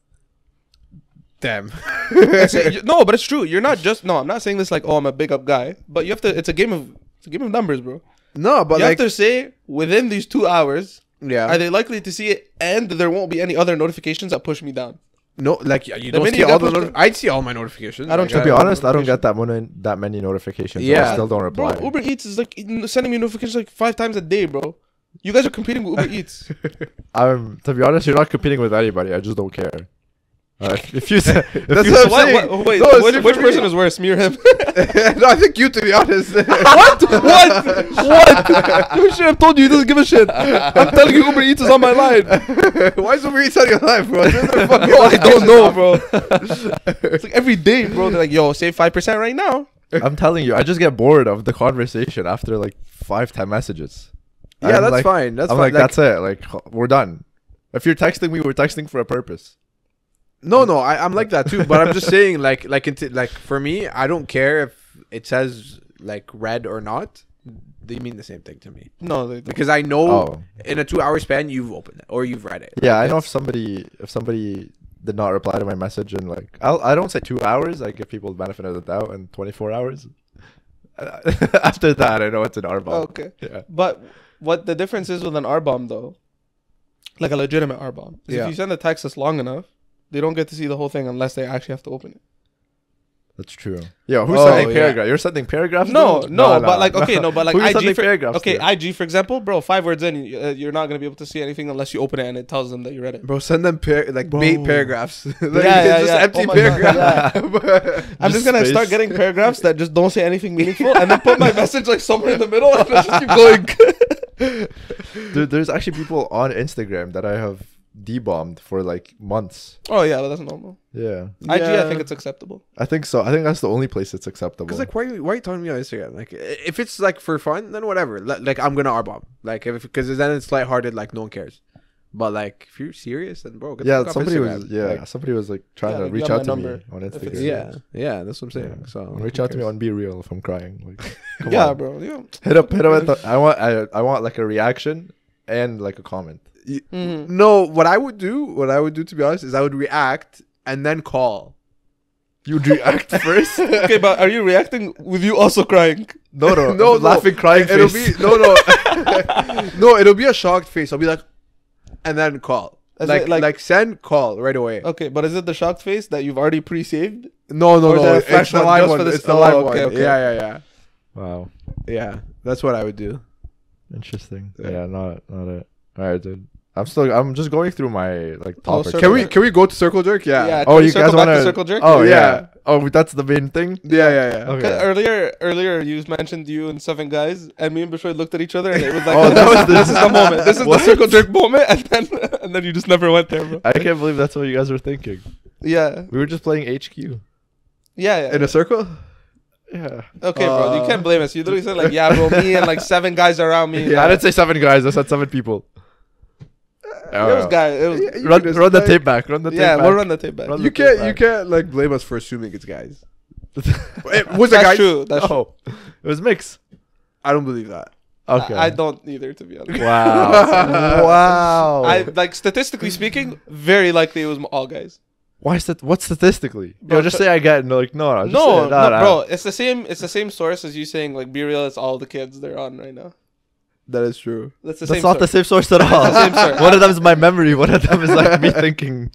Damn. It's a- no, but it's true. You're not just no. I'm not saying this like oh I'm a big up guy, but you have to. It's a game of it's a game of numbers, bro. No, but you like have to say within these two hours, yeah, are they likely to see it, and there won't be any other notifications that push me down. no, like you The don't see all the. pushed I'd see all my notifications. I don't Like, to be honest, I don't get that many that many notifications. so I Yeah. still don't reply. Bro, Uber Eats is like sending me notifications like five times a day, bro. You guys are competing with Uber Eats. I'm to be honest, you're not competing with anybody. I just don't care. Uh, if you say, if That's you what I'm What- saying. what- wait, No, which, which person is worse, me or him? no, I think you to be honest. what? What? What? You should have told you he doesn't give a shit. I'm telling you, Uber Eats is on my line. Why is Uber Eats on your life, bro? This is their fucking Bro, I don't know, bro. It's like every day, bro. They're like, yo, save five percent right now. I'm telling you, I just get bored of the conversation after like five, ten messages. Yeah, I'm that's like- fine. That's I'm fine. like, that's it. Like we're done. If you're texting me, we're texting for a purpose. No, no, I, I'm like that too. But I'm just saying, like, like, into, like for me, I don't care if it says like red or not. They mean the same thing to me No, they don't. because I know Oh. in a two-hour span you've opened it or you've read it. Yeah, I know if somebody if somebody did not reply to my message and like I'll, I don't say two hours. I give people the benefit of the doubt and 24 hours. After that, I know it's an R bomb. Okay. Yeah. But what the difference is with an R bomb though, like a legitimate R bomb, is Yeah. if you send the text that's long enough, they don't get to see the whole thing unless they actually have to open it. That's true. Yeah, who's Oh, sending yeah. paragraph? You're sending paragraphs? No, dude? no, but like okay, no, but like Who IG for, paragraphs okay, to? IG for example, bro, five words in, you- uh, you're not gonna be able to see anything unless you open it and it tells them that you read it. Bro, send them par- like Bro. bait paragraphs. like, Yeah, yeah, just yeah. empty Oh my God, paragraph. I'm just gonna space. start getting paragraphs that just don't say anything meaningful, and then put my message like somewhere in the middle, and just keep going. Dude, there's actually people on Instagram that I have debombed for like months. oh yeah, that's normal. Yeah, IG, I think it's acceptable. I think so. I think that's the only place it's acceptable. Because like, why, are you- why are you talking to me on Instagram? Like, if it's like for fun, then whatever. Li- Like, I'm gonna R bomb. Like, if because then it's lighthearted, like no one cares. But like, if you're serious, then bro, get yeah, fuck off somebody was yeah, Like, somebody was like trying Yeah, to reach out to my me on Instagram. yeah, yeah, that's what I'm saying. Yeah. So reach who out to me on BeReal if I'm crying. Like, come yeah, on. bro. Yeah. Hit up, hit up. At the, I want, I, I want like a reaction and like a comment. Mhm. No, what I would do, what I would do to be honest, is I would react and then call. You'd react first. Okay, but are you reacting with you also crying? No, no, No, no, no. laughing, crying It'll face. be no, no, no. It'll be a shocked face. I'll be like, and then call. Like, it like, like- send call right away. Okay, but is it the shocked face that you've already pre-saved? No, no, Or no. that It's the live one. It's the Oh, live okay, one. okay. Yeah, yeah, wow, yeah, yeah. That's what I would do. interesting. Yeah. Yeah, not, not it. All right, dude. I'm still, I'm just going through my like Oh, topics. circle Can we can we go to circle jerk? Yeah. Yeah. Oh, you guys back to circle jerk? Oh yeah. Yeah. Oh, that's the main thing. Yeah, yeah, yeah. Okay. 'Cause Earlier, earlier you mentioned you and seven guys, and me and Bishoy looked at each other, and it was like, Oh, this, was the- this is the moment. This is What? the circle jerk moment, and then and then you just never went there, bro. I can't believe that's what you guys were thinking. Yeah, We were just playing HQ. yeah, yeah. In a circle? Yeah. okay, bro, you Uh, can't blame us. You literally said like, yeah, bro, me and like seven guys around me. Yeah. I didn't say seven guys. I said seven people. Oh, it was guys. It was. Yeah, Run, just, run the like- tape back. Run the tape yeah, back. we'll run the tape back. Run You can't you can't like blame us for assuming it's guys. It was a guy. true. That's true. Oh, it was mix. I don't believe that. Okay. I, I don't either, to be honest. Wow. wow. I like statistically speaking, very likely it was all guys. Why is that? What statistically? Bro, Yo, just say I get no, like no, no, just No, say, no, nah, bro, uh, it's the same. It's the same source as you saying like BeReal. It's all the kids they're on right now. That is true. That's the That's same. not the source. same source at all. the same source. One of them is my memory. One of them is like me thinking.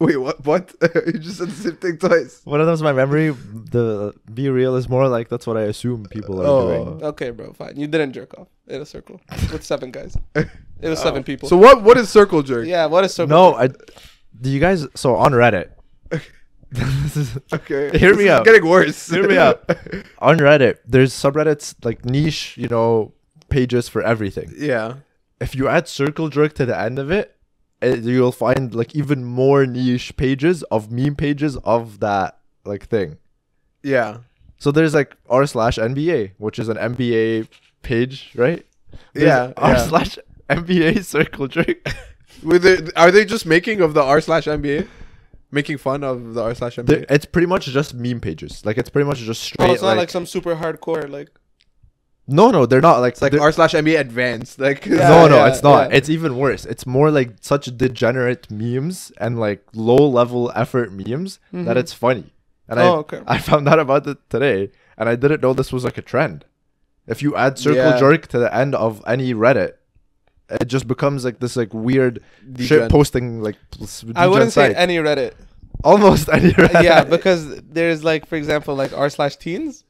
Wait, what? What? you just said the same thing twice. One of them is my memory. The BeReal is more like that's what I assume people are Oh. doing. Okay, bro, fine. You didn't jerk off in a circle with seven guys. It was seven oh. people. So what? What is circle jerk? yeah, what is circle? No, jerk? I. Do you guys? So on Reddit. this is Okay. Hear This me is out. Getting worse. Hear me out. on Reddit. There's subreddits like niche, you know, pages for everything. yeah. if you add circle jerk to the end of it, it, you'll find like even more niche pages of meme pages of that like thing. Yeah. So there's like r slash NBA, which is an NBA page, right? There's Yeah, r yeah. slash NBA circle jerk. With the, are they just making of the r slash NBA? Making fun of the r slash NBA? it's pretty much just meme pages. Like it's pretty much just straight. Oh, it's not like, like, some super hardcore like. No, no, they're not like It's like r slash NBA advanced. Like Yeah, no, no, yeah, it's not. yeah. It's even worse. It's more like such degenerate memes and like low level effort memes that Mhm. it's funny. And Oh, I okay. I found out about it today, and I didn't know this was like a trend. If you add circle jerk to the end of any Reddit, it just becomes like this like weird shit posting like I degen wouldn't say any Reddit. almost any Reddit. yeah, because there's like, for example, like r slash teens.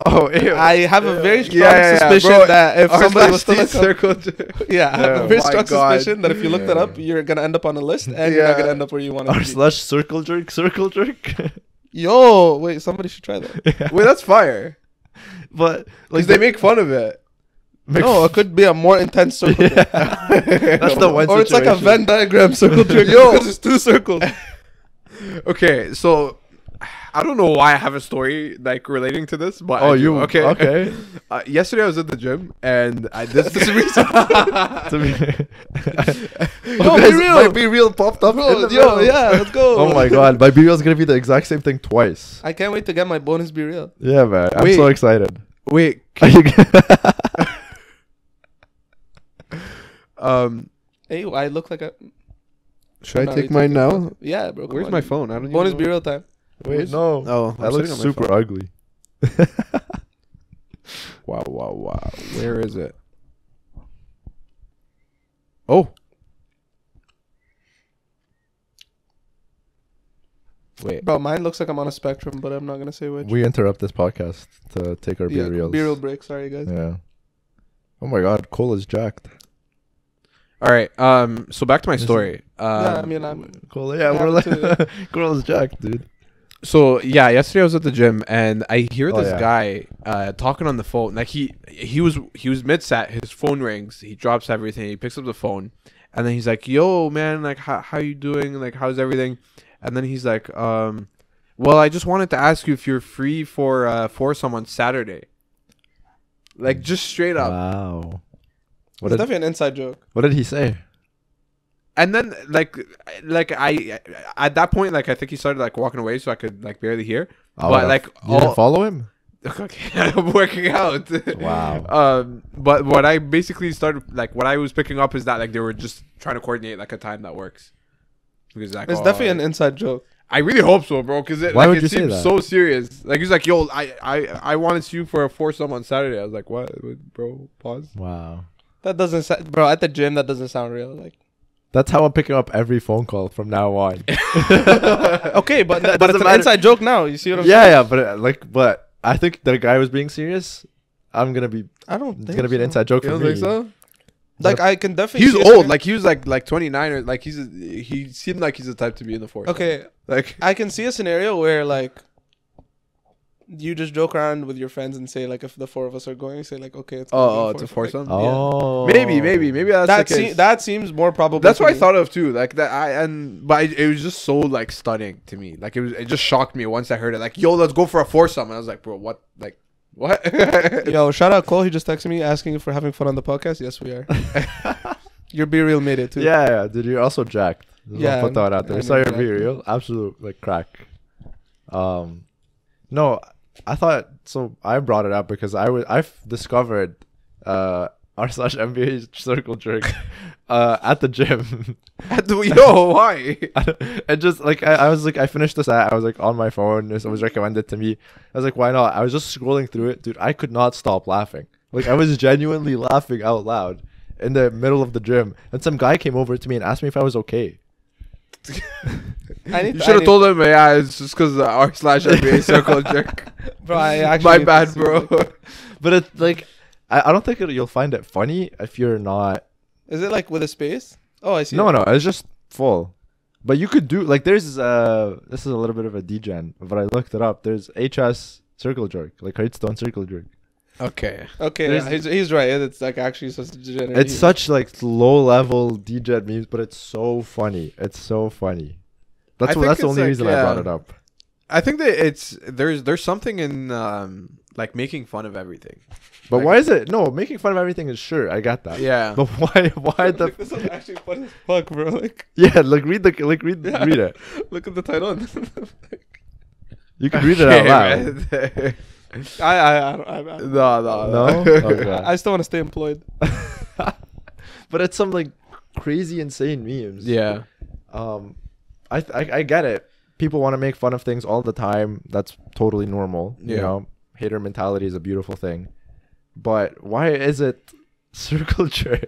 oh, ew. I have a very strong Yeah, yeah, suspicion that if somebody was to T look up, circle yeah, I have a very strong God. suspicion that if you look that up, you're gonna end up on a list and you're not gonna end up where you want to r slash circle jerk circle jerk. Yo, wait, somebody should try that. Wait, that's fire. but like they make fun of it. no, it could be a more intense circle. That's the one. or it's like a. Venn diagram circle jerk Yo. because it's two circles. Okay, so I don't know why I have a story like relating to this, but Oh, do. you- okay? okay. uh, yesterday I was at the gym and I this this is To me, Yo, BeReal. My BeReal popped up. in Bro, yo, middle. yeah, let's go. Oh my god, my BeReal is gonna be the exact same thing twice. I can't wait to get my bonus BeReal. Yeah, man, I'm Wait. so excited. wait. Um, Hey, I look like a. should I take mine now? Yeah, bro. Where's on. my phone? I don't. Bonus even BeReal time. Wait, no, Oh, I'm that looks sitting on my super phone. ugly. Wow, wow, wow. Where is it? Oh. Wait. Bro, mine looks like I'm on a spectrum, but I'm not gonna say which. we interrupt this podcast to take our yeah, BeReals. Be real break. Sorry, guys. Yeah. Oh my god, Cole is jacked. All right. Um. So back to my story. Um, yeah, I mean, I'm. Cole, yeah, Yeah, we're like, too. Cole is jacked, dude. So yeah, yesterday I was at the gym and I hear Oh, this yeah. guy uh, talking on the phone. Like he he was he was mid set. His phone rings. He drops everything. He picks up the phone, and then he's like, "Yo, man, like how how you doing? Like how's everything?" And then he's like, "Um, well, I just wanted to ask you if you're free for uh for someone Saturday." Like just straight up. Wow. What It's did, definitely an inside joke. what did he say? And then like like I at that point like I think he started like walking away so I could like barely hear. Oh, but like you didn't all, follow him? okay, I'm working out. Wow. Um, but what I basically started like what I was picking up is that like they were just trying to coordinate like a time that works. Because like It's oh, definitely an inside joke. I really hope so, bro. Because it Why like, would it you say seems that? so serious. Like he's like, yo, I I I wanted to see you for a foursome on Saturday. I was like, what, bro? Pause. Wow. That doesn't sound, bro. At the gym, that doesn't sound real. Like, That's how I'm picking up every phone call from now on. okay, but It but it's doesn't an matter. inside joke now. You see what I'm yeah, saying? yeah, yeah, but uh, like, but I think the guy was being serious. I'm gonna be. I don't. It's think gonna be an inside joke You for don't me. think so? Like, I can definitely. He's see old. Like he was like like 29 or like he's a, he seemed like he's the type to be in the force. okay, Like I can see a scenario where like you just joke around with your friends and say like if the four of us are going, say like okay, it's gonna be oh, a oh, it's a foursome. foursome. Oh, Maybe, maybe, maybe that's That the se- that seems more probable. That's to what I thought of too. Like that, I and but I, it was just so like stunning to me. Like it was, it just shocked me once I heard it. Like, yo, let's go for a foursome. And I was like, bro, what? Like, what? Yo, shout out Cole. He just texted me asking if we're having fun on the podcast. Yes, we are. Your BeReal made it too. Yeah, yeah, dude, you're also jacked. Just Yeah, yeah, put that out there. I So know you're that. BeReal, absolute like crack. Um, no, I thought so. I brought it up because I was I've discovered uh r slash NBA circle jerk uh at the gym. yo, why? and just like I, I was like I finished this at I was like on my phone. It was recommended to me. I was like, why not? I was just scrolling through it, dude. I could not stop laughing. Like I was genuinely laughing out loud in the middle of the gym, and some guy came over to me and asked me if I was okay. I need You should have told him, yeah, it's just because the r slash NBA circle jerk. Bro, I actually My bad, bro. But it's like I, I don't think it, you'll find it funny if you're not. Is it like with a space? Oh, I see. No, it. no, it's just full. But you could do like there's uh this is a little bit of a degen, but I looked it up. There's HS circle jerk, like Hearthstone circle jerk. Okay. Okay, yeah, he's, he's right. It's like actually such a degenerate. It's such like low level DJ memes, but it's so funny. It's so funny. That's I what, that's the only it's reason like, I brought it up. I think that it's there's there's something in um like making fun of everything. But Like- why is it no making fun of everything is sure I got that. Yeah. But why why the this is actually funny as fuck, bro. Like, yeah like read the like read Yeah. read it. look at the title. You can read it out loud. loud. I, I, I, don't- I, I, no, no, No? no. Okay. I still want to stay employed. but it's some like crazy insane memes. yeah. Um, I I, I get it. People want to make fun of things all the time. That's totally normal. You Yeah. know, hater mentality is a beautiful thing. But why is it circle jerk?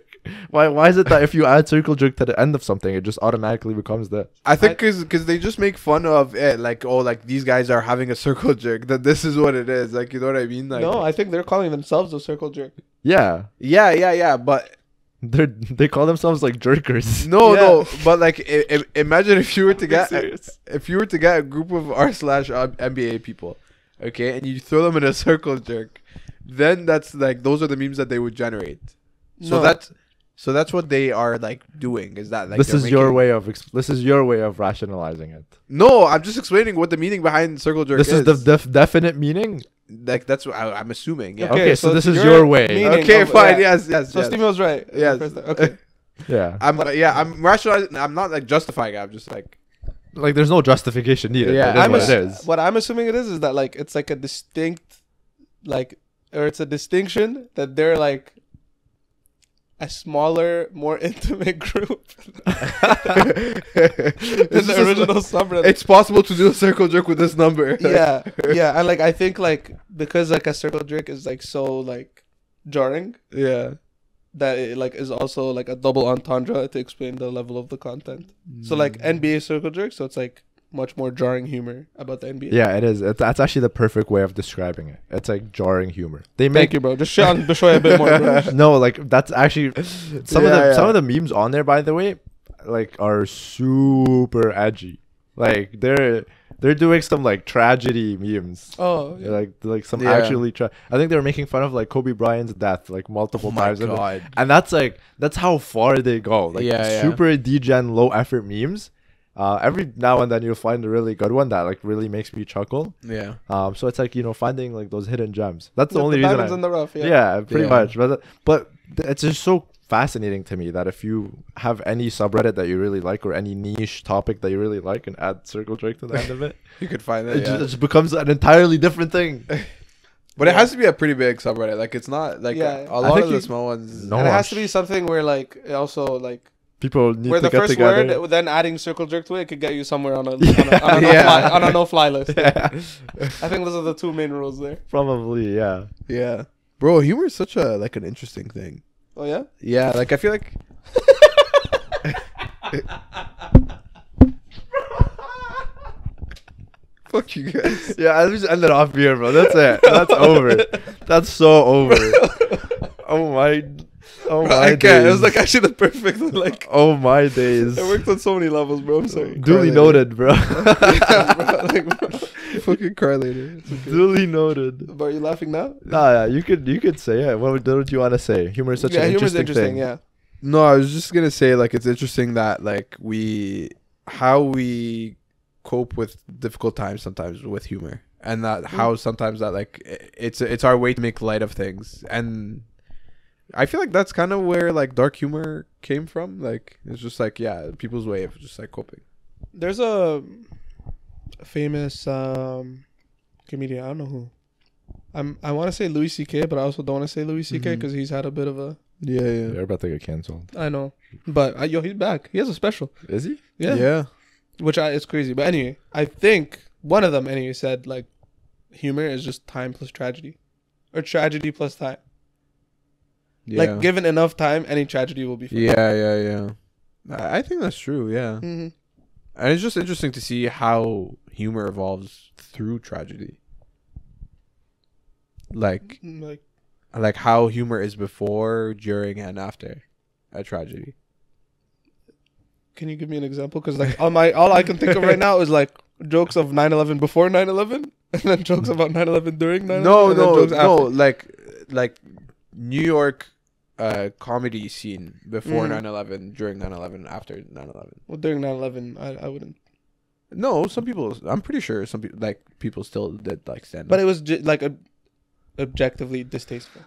Why why is it that if you add circle jerk to the end of something, it just automatically becomes the I think because because they just make fun of it, like oh, like these guys are having a circle jerk. That this is what it is. Like you know what I mean? Like no, I think they're calling themselves a circle jerk. yeah. yeah, yeah, yeah. But They they call themselves like jerkers. no, Yeah. no. But like, i- i- imagine if you were to get serious. if you were to get a group of r slash NBA people, okay, and you throw them in a circle jerk, then that's like those are the memes that they would generate. So No. that's So that's what they are like doing. Is that like this they're is your way of ex- this is your way of rationalizing it. No, I'm just explaining what the meaning behind circle jerk This is the def- definite meaning. like that's what I, I'm assuming. Yeah. Okay, so it's this is your way. meaning Okay, of- fine. yeah. Yes, yes. So yes. Steven was right. Yes. Okay. Yeah. I'm yeah. I'm rationalizing. I'm not like justifying. it, I'm just like Like there's no justification needed. Yeah, Yeah, I'm what ass- What I'm assuming it is is that like it's like a distinct, like, or it's a distinction that they're like a smaller, more intimate group than It's the original subreddit. It's possible to do a circle jerk with this number. yeah, yeah, and like I think like because like a circle jerk is like so like jarring yeah. that it like is also like a double entendre to explain the level of the content. So like mm. NBA circle jerk, so it's like much more jarring humor about the NBA. Yeah, it is. It's, that's actually the perfect way of describing it. It's like jarring humor. They Thank make you, bro. Just shit on Bishoy a bit more, bro. no, like that's actually some of Yeah, the some of the memes on there. By the way, like are super edgy. Like they're they're doing some like tragedy memes. Oh, Yeah, Like like some Yeah. actually tra- I think they were making fun of like Kobe Bryant's death like multiple Oh times. god. And that's like that's how far they go. Like Yeah, yeah. super degen low effort memes. Uh, every now and then you'll find a really good one that like really makes me chuckle. Yeah. Um, so it's like you know finding like those hidden gems. That's the Yeah, only the reason. diamonds I- in the rough. Yeah. yeah. pretty Yeah. much. But but it's just so fascinating to me that if you have any subreddit that you really like or any niche topic that you really like and add circle jerk to the end of it, You could find it, that. just, it just becomes an entirely different thing. But it has to be a pretty big subreddit. Like it's not like Yeah. a, I lot think of the you- small ones. No, and it has to be something where like it also like People need where to the get first together. word then adding circle jerk to it could get you somewhere on a on Yeah. a, on a, no, Yeah. fly, on a no fly list. yeah, I think those are the two main rules there. probably yeah. Yeah. Bro, humor is such a like an interesting thing. Oh yeah. Yeah, like I feel like Fuck you guys. Yeah, I'll just end it off here, bro. That's it. That's over. That's so over. Oh my, oh my I can't. days. It was like actually the perfect like. oh my days. It worked on so many levels, bro. I'm sorry. Duly Correlated. noted, bro. Yeah, bro, like, bro. Fucking car later. It's okay. Duly noted. But are you laughing now? Nah, yeah, you could you could say it. What would, what would you want to say? Humor is such yeah, an interesting, interesting. thing. Yeah. No, I was just gonna say like it's interesting that like we how we cope with difficult times sometimes with humor and that how mm. sometimes that like it's it's our way to make light of things and I feel like that's kind of where like dark humor came from like it's just like yeah people's way of just like coping There's a famous um, comedian. I don't know who. I'm. I want to say Louis C.K., but I also don't want to say Louis C.K. Because he's had a bit of a. yeah yeah They're about to get canceled. I know, but uh, yo, he's back. He has a special. Is he? Yeah. yeah Which I, it's crazy, but anyway, I think one of them anyway said like, humor is just time plus tragedy, or tragedy plus time. Yeah Like given enough time, any tragedy will be. Yeah yeah yeah I think that's true yeah hmm And it's just interesting to see how humor evolves through tragedy. Like Like like how humor is before, during and after a tragedy. Can you give me an example? Because like all my all I can think of right now is like jokes of 9/11 before 9/11, and then jokes about 9/11 during 9/11. No, no, jokes no, after. like like New York uh comedy scene before Mhm. 9/11, during 9/11, after 9/11. Well, during 9/11, I, I wouldn't. No, some people I'm pretty sure some people like people still did like stand But it was ju- like a, objectively distasteful.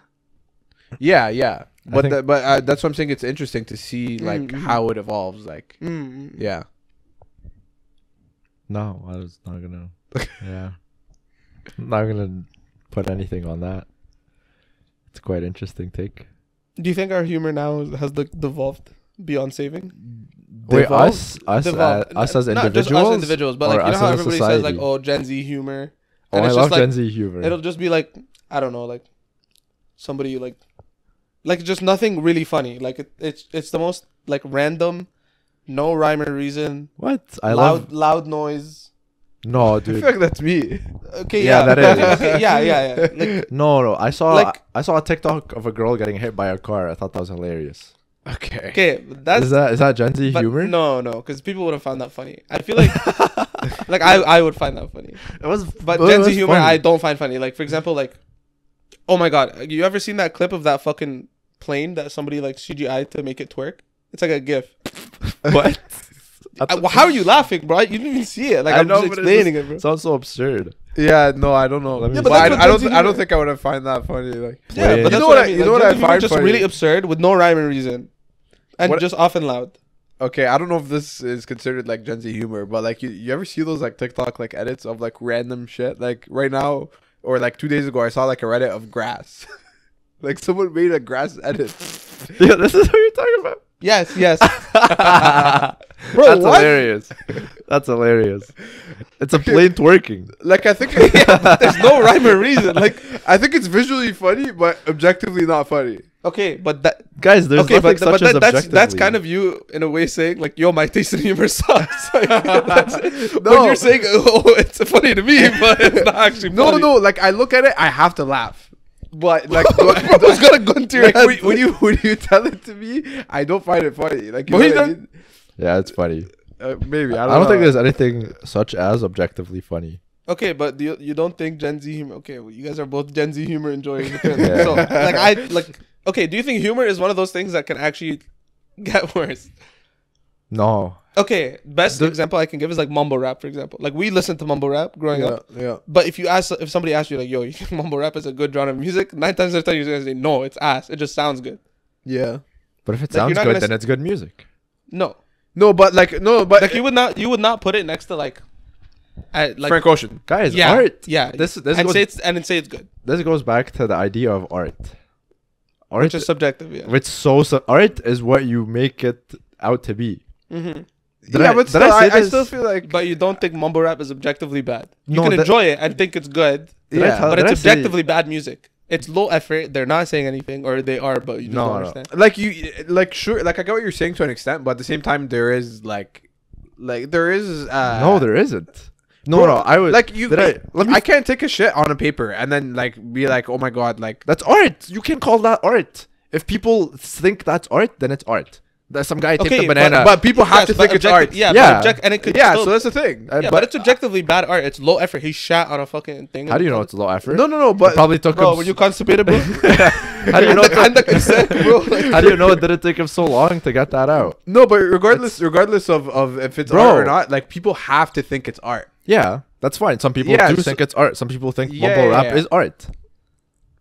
Yeah, yeah. I But think- the, but uh, that's what I'm saying it's interesting to see like Mhm. how it evolves like Mm. yeah. No, I was not gonna. yeah, I'm not gonna put anything on that. It's quite interesting take. Do you think our humor now has the devolved beyond saving? Wait, Devolved? us, us, uh, Devolved. us as individuals, Not just us individuals, but like you know how as a everybody says like, "Oh, Gen Z humor." Oh, and I it's love like Gen Z humor. it'll just be like I don't know, like somebody like like just nothing really funny. Like it, it's it's the most like random, no rhyme or reason, what I loud love. loud noise. No, I feel dude. like that's me. Okay, Yeah, yeah, that is. okay, yeah, yeah, yeah. Like, no, no. I saw like, I saw a TikTok of a girl getting hit by a car. I thought that was hilarious. Okay. Okay, that's is that is that Gen Z but humor? No, no, because people would have found that funny. I feel like like I I would find that funny. it was. But it Gen Z humor, funny. I don't find funny. Like for example, like, oh my god, you ever seen that clip of that fucking plane that somebody like CGI to make it twerk? It's like a GIF. what? I, well, how are you laughing, bro? You didn't even see it. Like I I'm know, just but it explaining just it, bro. Sounds so absurd. Yeah, no, I don't know. Let me Yeah, see. but I, that's what I don't. Gen Z I don't think I would have find that funny. Like, Yeah, Wait. but You that's know what what I I- mean. you know Like, what I Gen Z humor find just funny? really absurd with no rhyme and reason, and What- just off and loud. okay, I don't know if this is considered like Gen Z humor, but like, you, you ever see those like TikTok like edits of like random shit? Like right now, or like two days ago, I saw like a Reddit of grass. like someone made a grass edit. Yeah, this is what you're talking about. Yes, yes. Bro, that's what? hilarious. That's hilarious. It's a plain twerking. Like I think There's no rhyme or reason. Like, I think it's visually funny, but objectively not funny. okay, but that Guys, there's okay, nothing but, but such as that, that's that's kind of you in a way saying like, "Yo, my taste in humor sucks." Like. No. But you're saying, "Oh, it's funny to me," but it's not actually No, funny. no. Like I look at it, I have to laugh. But like, I was gonna go into your like head. when, when you when you tell it to me, I don't find it funny. Like, you know what I mean? Yeah, it's funny. Uh, maybe I I don't, don't, think there's anything such as objectively funny. Okay, but do you, you don't think Gen Z humor? Okay, well, you guys are both Gen Z humor enjoying. Yeah. So like I like. Okay, do you think humor is one of those things that can actually get worse? No. Okay, best The- example I can give is like mumble rap, for example. Like we listened to mumble rap growing Yeah, up. yeah. But if you ask, if somebody asks you like, "Yo, you think mumble rap is a good genre of music?" Nine times out of ten, you're gonna say, "No, it's ass. It just sounds good." Yeah. But if it Like, sounds good, then s- it's good music. No, No, but like no, but like you would not, you would not put it next to like, at, like Frank Ocean. Guys, yeah, art. yeah. This this and goes, say it's and say it's good, this goes back to the idea of art. Art which is subjective. Yeah. which so, so art is what you make it out to be. Hmm Did yeah, I- but still, I I, I still feel like But you don't think mumble rap is objectively bad. You No, can that- enjoy it and think it's good, Yeah. tell- but it's objectively bad music. It's low effort. They're not saying anything, or they are, but you No, don't understand. no. understand. like you like sure like I get what you're saying to an extent, but at the same time there is like like there is uh no, there isn't. No, Bro, no, I was like you Did I, let me I can't take a shit on a paper and then like be like, oh my god, like That's art. You can call that art. If people think that's art, then it's art. That some guy takes Okay, a banana. but people have Yes, to think it's art. Yeah, Yeah. Object- and it could yeah, still, so that's the thing. Yeah, but- but, it's objectively bad art. It's low effort. He shot on a fucking thing. how do you know it's low effort? No, no, no, It but probably took bro? him. Were you constipated, bro? how do you know? And the- the cassette, bro. Like, how do you know it didn't take him so long to get that out? no, but regardless, regardless of, of if it's Bro. art or not, like people have to think it's art. Yeah, that's fine. Some people Yeah, do so- think it's art. Some people think mumble rap is art.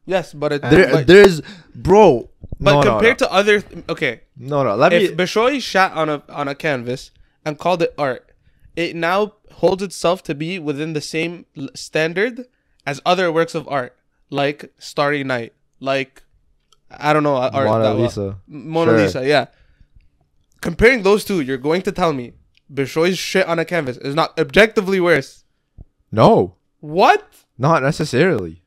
yes, but it, There, but, there's bro. But no, no, compared no. to other, okay, no, no. Let if me. Bishoy shot on a on a canvas and called it art, it now holds itself to be within the same standard as other works of art, like Starry Night, like I don't know, uh, art Mona that- Lisa. Mona Sure. Lisa, yeah. Comparing those two, you're going to tell me Bishoy's shit on a canvas is not objectively worse. No, What? not necessarily.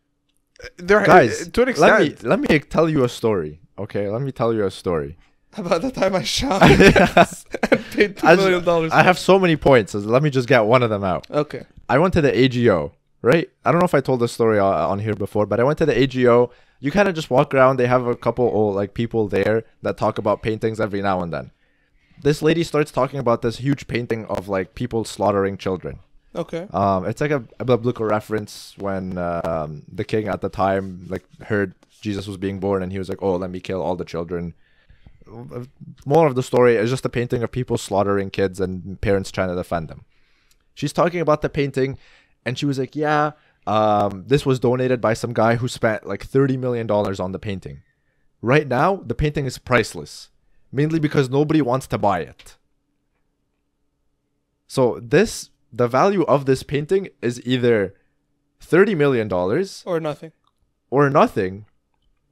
There, Guys, to an let me let me tell you a story. Okay, let me tell you a story. About the time I shot on a canvas and paid two As- dollars. I have so many points. so let me just get one of them out. Okay. I went to the AGO, right? I don't know if I told this story on, on here before, but I went to the AGO. You kind of just walk around. They have a couple old like people there that talk about paintings every now and then. This lady starts talking about this huge painting of like people slaughtering children. Okay. Um, it's like a, a biblical reference when um, the king at the time like heard Jesus was being born and he was like, "Oh, let me kill all the children." More of the story is just a painting of people slaughtering kids and parents trying to defend them. She's talking about the painting, and she was like, "Yeah, um, this was donated by some guy who spent like thirty million dollars on the painting. Right now, the painting is priceless, mainly because nobody wants to buy it." So this the value of this painting is either thirty million dollars Or nothing. or nothing,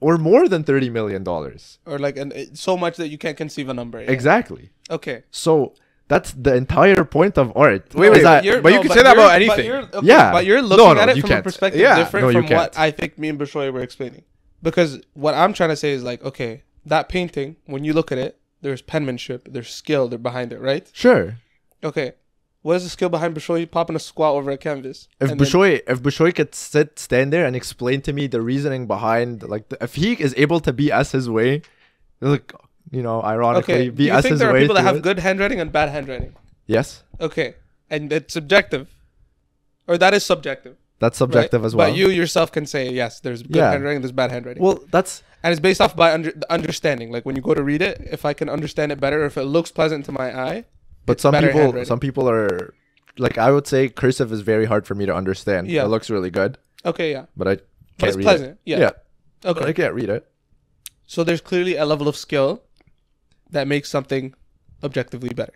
or more than thirty million dollars. Or like an, eh, so much that you can't conceive a number. yeah. Exactly. Okay. So that's the entire point of art. Wait, wait, that- but you can say that about anything. you're- okay, Yeah. But you're looking no, at it from a can't. perspective Yeah. different No, from what can't. I think me and Bishoy were explaining. Because what I'm trying to say is like, okay, that painting, when you look at it, there's penmanship, there's skill there behind it, right? sure. Okay. What is the skill behind Bishoy popping a squat over a canvas? If And then- if Bishoy could sit, stand there and explain to me the reasoning behind, like, the, if he is able to be us his way, like, you know, ironically, Okay. be Do you think there are people that have it. good handwriting and bad handwriting? Yes, Okay. And it's subjective. Or that is subjective. that's right? subjective as well. But you yourself can say, yes, there's good Yeah. handwriting, there's bad handwriting. well, that's and it's based off by under, the understanding. Like when you go to read it, if I can understand it better, if it looks pleasant to my eye. But it's some people, handwriting. some people are like I would say cursive is very hard for me to understand. Yeah. it looks really good, Okay, yeah, but I can't but it's read pleasant. it. Yeah. yeah, but Okay. I can't read it. So there's clearly a level of skill that makes something objectively better.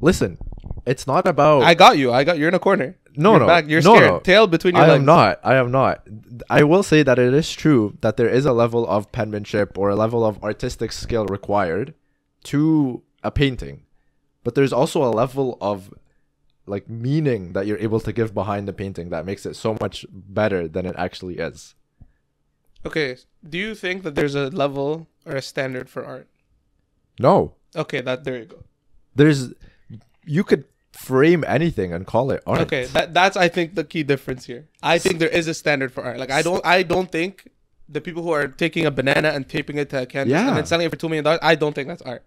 Listen, it's not about. I got you. I got you're in a corner. No, you're no, back. You're no, scared. no. Tail between your I legs. I am not. I am not. I will say that it is true that there is a level of penmanship or a level of artistic skill required to a painting, but there's also a level of like meaning that you're able to give behind the painting that makes it so much better than it actually is. Okay. Do you think that there's a level or a standard for art? No, Okay, that there you go. there's you could frame anything and call it art. Okay, that that's I think the key difference here. I think there is a standard for art. Like I don't I don't think the people who are taking a banana and taping it to a canvas Yeah. and then selling it for two million dollars, I don't think that's art.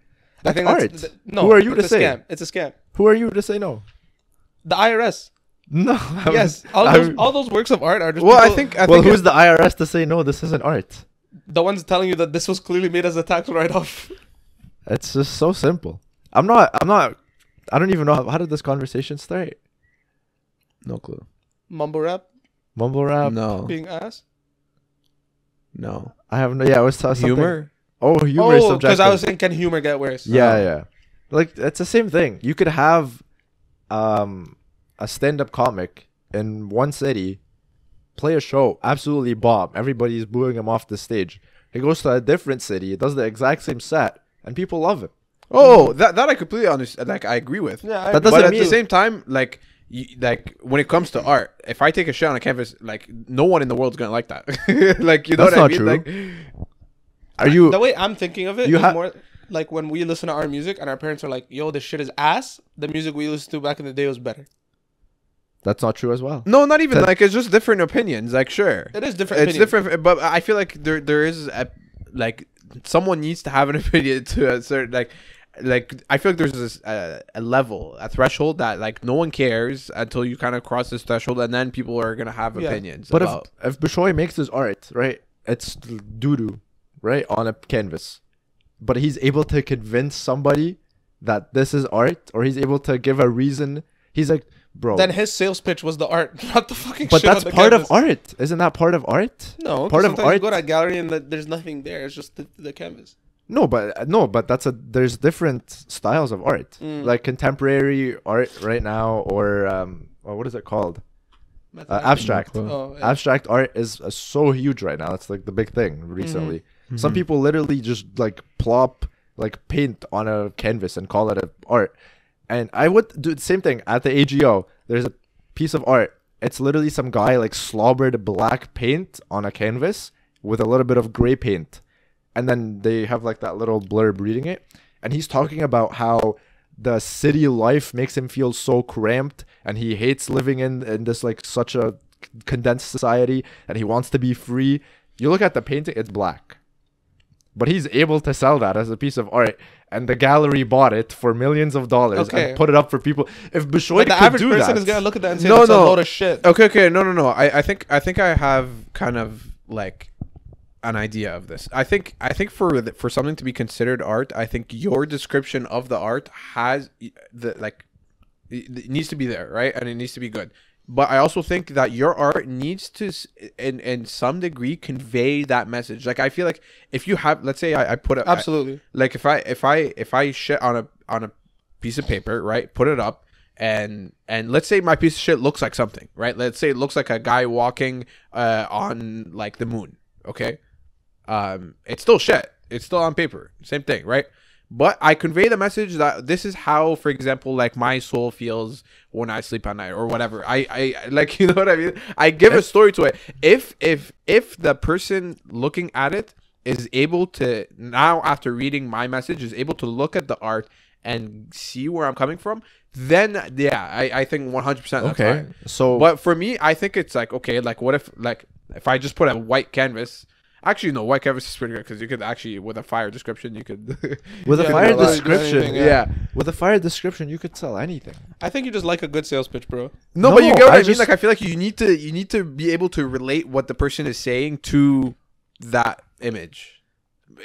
I think art. th- no, Who are you to say? Scam. It's a scam. Who are you to say no? The IRS. No. Yes, all those all those works of art are just Well, I think I well, think who's the IRS to say no? This isn't art. the ones telling you that this was clearly made as a tax write-off. It's just so simple. I'm not. I'm not. I don't even know how, how did this conversation start. no clue. Mumble rap Mumble rap. No, being asked. no I have no. Yeah, I was something- humor. Oh, humor is Oh, subjective. because I was saying, can humor get worse? Yeah, Oh. yeah. Like it's the same thing. You could have um a stand-up comic in one city play a show, absolutely bomb. Everybody's booing him off the stage. He goes to a different city, does the exact same set, and people love it. Oh, that that I completely understand. Like I agree with. Yeah, I That doesn't but at mean- the same time, like, you, like when it comes to art, if I take a shot on a canvas, like no one in the world's gonna like that. like you know That's what I mean? true. Like, Are you? the way I'm thinking of it You is ha- more like when we listen to our music and our parents are like, "Yo, this shit is ass." The music we listened to back in the day was better. That's not true as well. no, not even That- like it's just different opinions. Like sure, It is different. it's opinions. different, but I feel like there there is a like someone needs to have an opinion to a certain like. Like I feel like there's this uh, a level, a threshold that like no one cares until you kind of cross this threshold, and then people are gonna have Yeah. opinions. But about, if if Bishoy makes his art, right, it's doo doo, right, on a canvas, but he's able to convince somebody that this is art, or he's able to give a reason. He's like, bro, Then his sales pitch was the art, not the fucking. but shit that's on the part of art, isn't that part of art? No, part of art- You go to a gallery and the, there's nothing there. It's just the, the canvas. No, but no, but that's a there's different styles of art, Mm. like contemporary art right now, or um, well, what is it called? Uh, abstract. Oh, yeah. abstract art is uh, so huge right now. It's like the big thing recently. Some mm-hmm. people literally just like plop like paint on a canvas and call it a art. And I would do the same thing at the AGO. There's a piece of art. It's literally some guy like slobbered black paint on a canvas with a little bit of gray paint. And then they have like that little blurb reading it. And he's talking about how the city life makes him feel so cramped and he hates living in, in this like such a condensed society and he wants to be free. You look at the painting, it's black. But he's able to sell that as a piece of art, and the gallery bought it for millions of dollars Okay. and put it up for people. If Bishoy But the could average do person that, is gonna look at that and say, No, "That's a load of shit." Okay, okay, no, no, no. I, I think I think I have kind of like an idea of this. I think I think for the, for something to be considered art, I think your description of the art has the like it needs to be there, right? And it needs to be good. But I also think that your art needs to, in in some degree, convey that message. Like I feel like if you have, let's say, I, I put I- Absolutely. like if I if I if I shit on a on a piece of paper, right? Put it up and and let's say my piece of shit looks like something, right? Let's say it looks like a guy walking uh on like the moon, okay? Um it's still shit. It's still on paper. Same thing, right? But I convey the message that this is how, for example, like my soul feels when I sleep at night or whatever. I, I like you know what I mean? I give a story to it. If if if the person looking at it is able to now after reading my message is able to look at the art and see where I'm coming from, then yeah, I, I think 100% okay. fine. So But for me, I think it's like okay, like what if like if I just put a white canvas. Actually, no, white canvas is pretty good because you could actually with a fire description you could with a Yeah, fire you're allowed to do description, anything, yeah. yeah. with a fire description, you could sell anything. I think you just like a good sales pitch, bro. No, but you get what I I, mean. just- Like I feel like you need to you need to be able to relate what the person is saying to that image.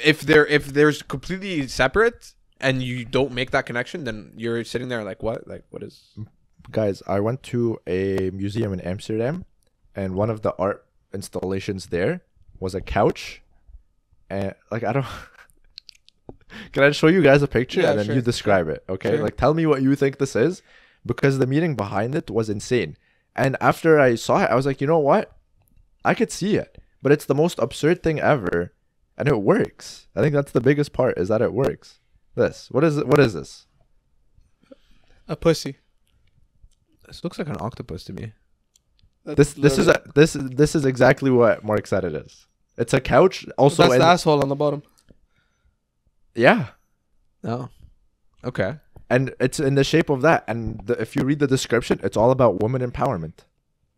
If they're if there's completely separate and you don't make that connection, then you're sitting there like what? Like what is? guys, I went to a museum in Amsterdam, and one of the art installations there was a couch, and like I don't. Can I show you guys a picture Yeah, and then sure. you describe it? Okay, Sure. like tell me what you think this is, because the meaning behind it was insane. And after I saw it, I was like, you know what? I could see it, but it's the most absurd thing ever, and it works. I think that's the biggest part is that it works. This, what is it? What is this? A pussy. This looks like an octopus to me. That's This this is a, this is this is exactly what Mark said it is. It's a couch. Also, that's the asshole on the bottom. yeah, No. Okay. and it's in the shape of that. And the, if you read the description, it's all about woman empowerment.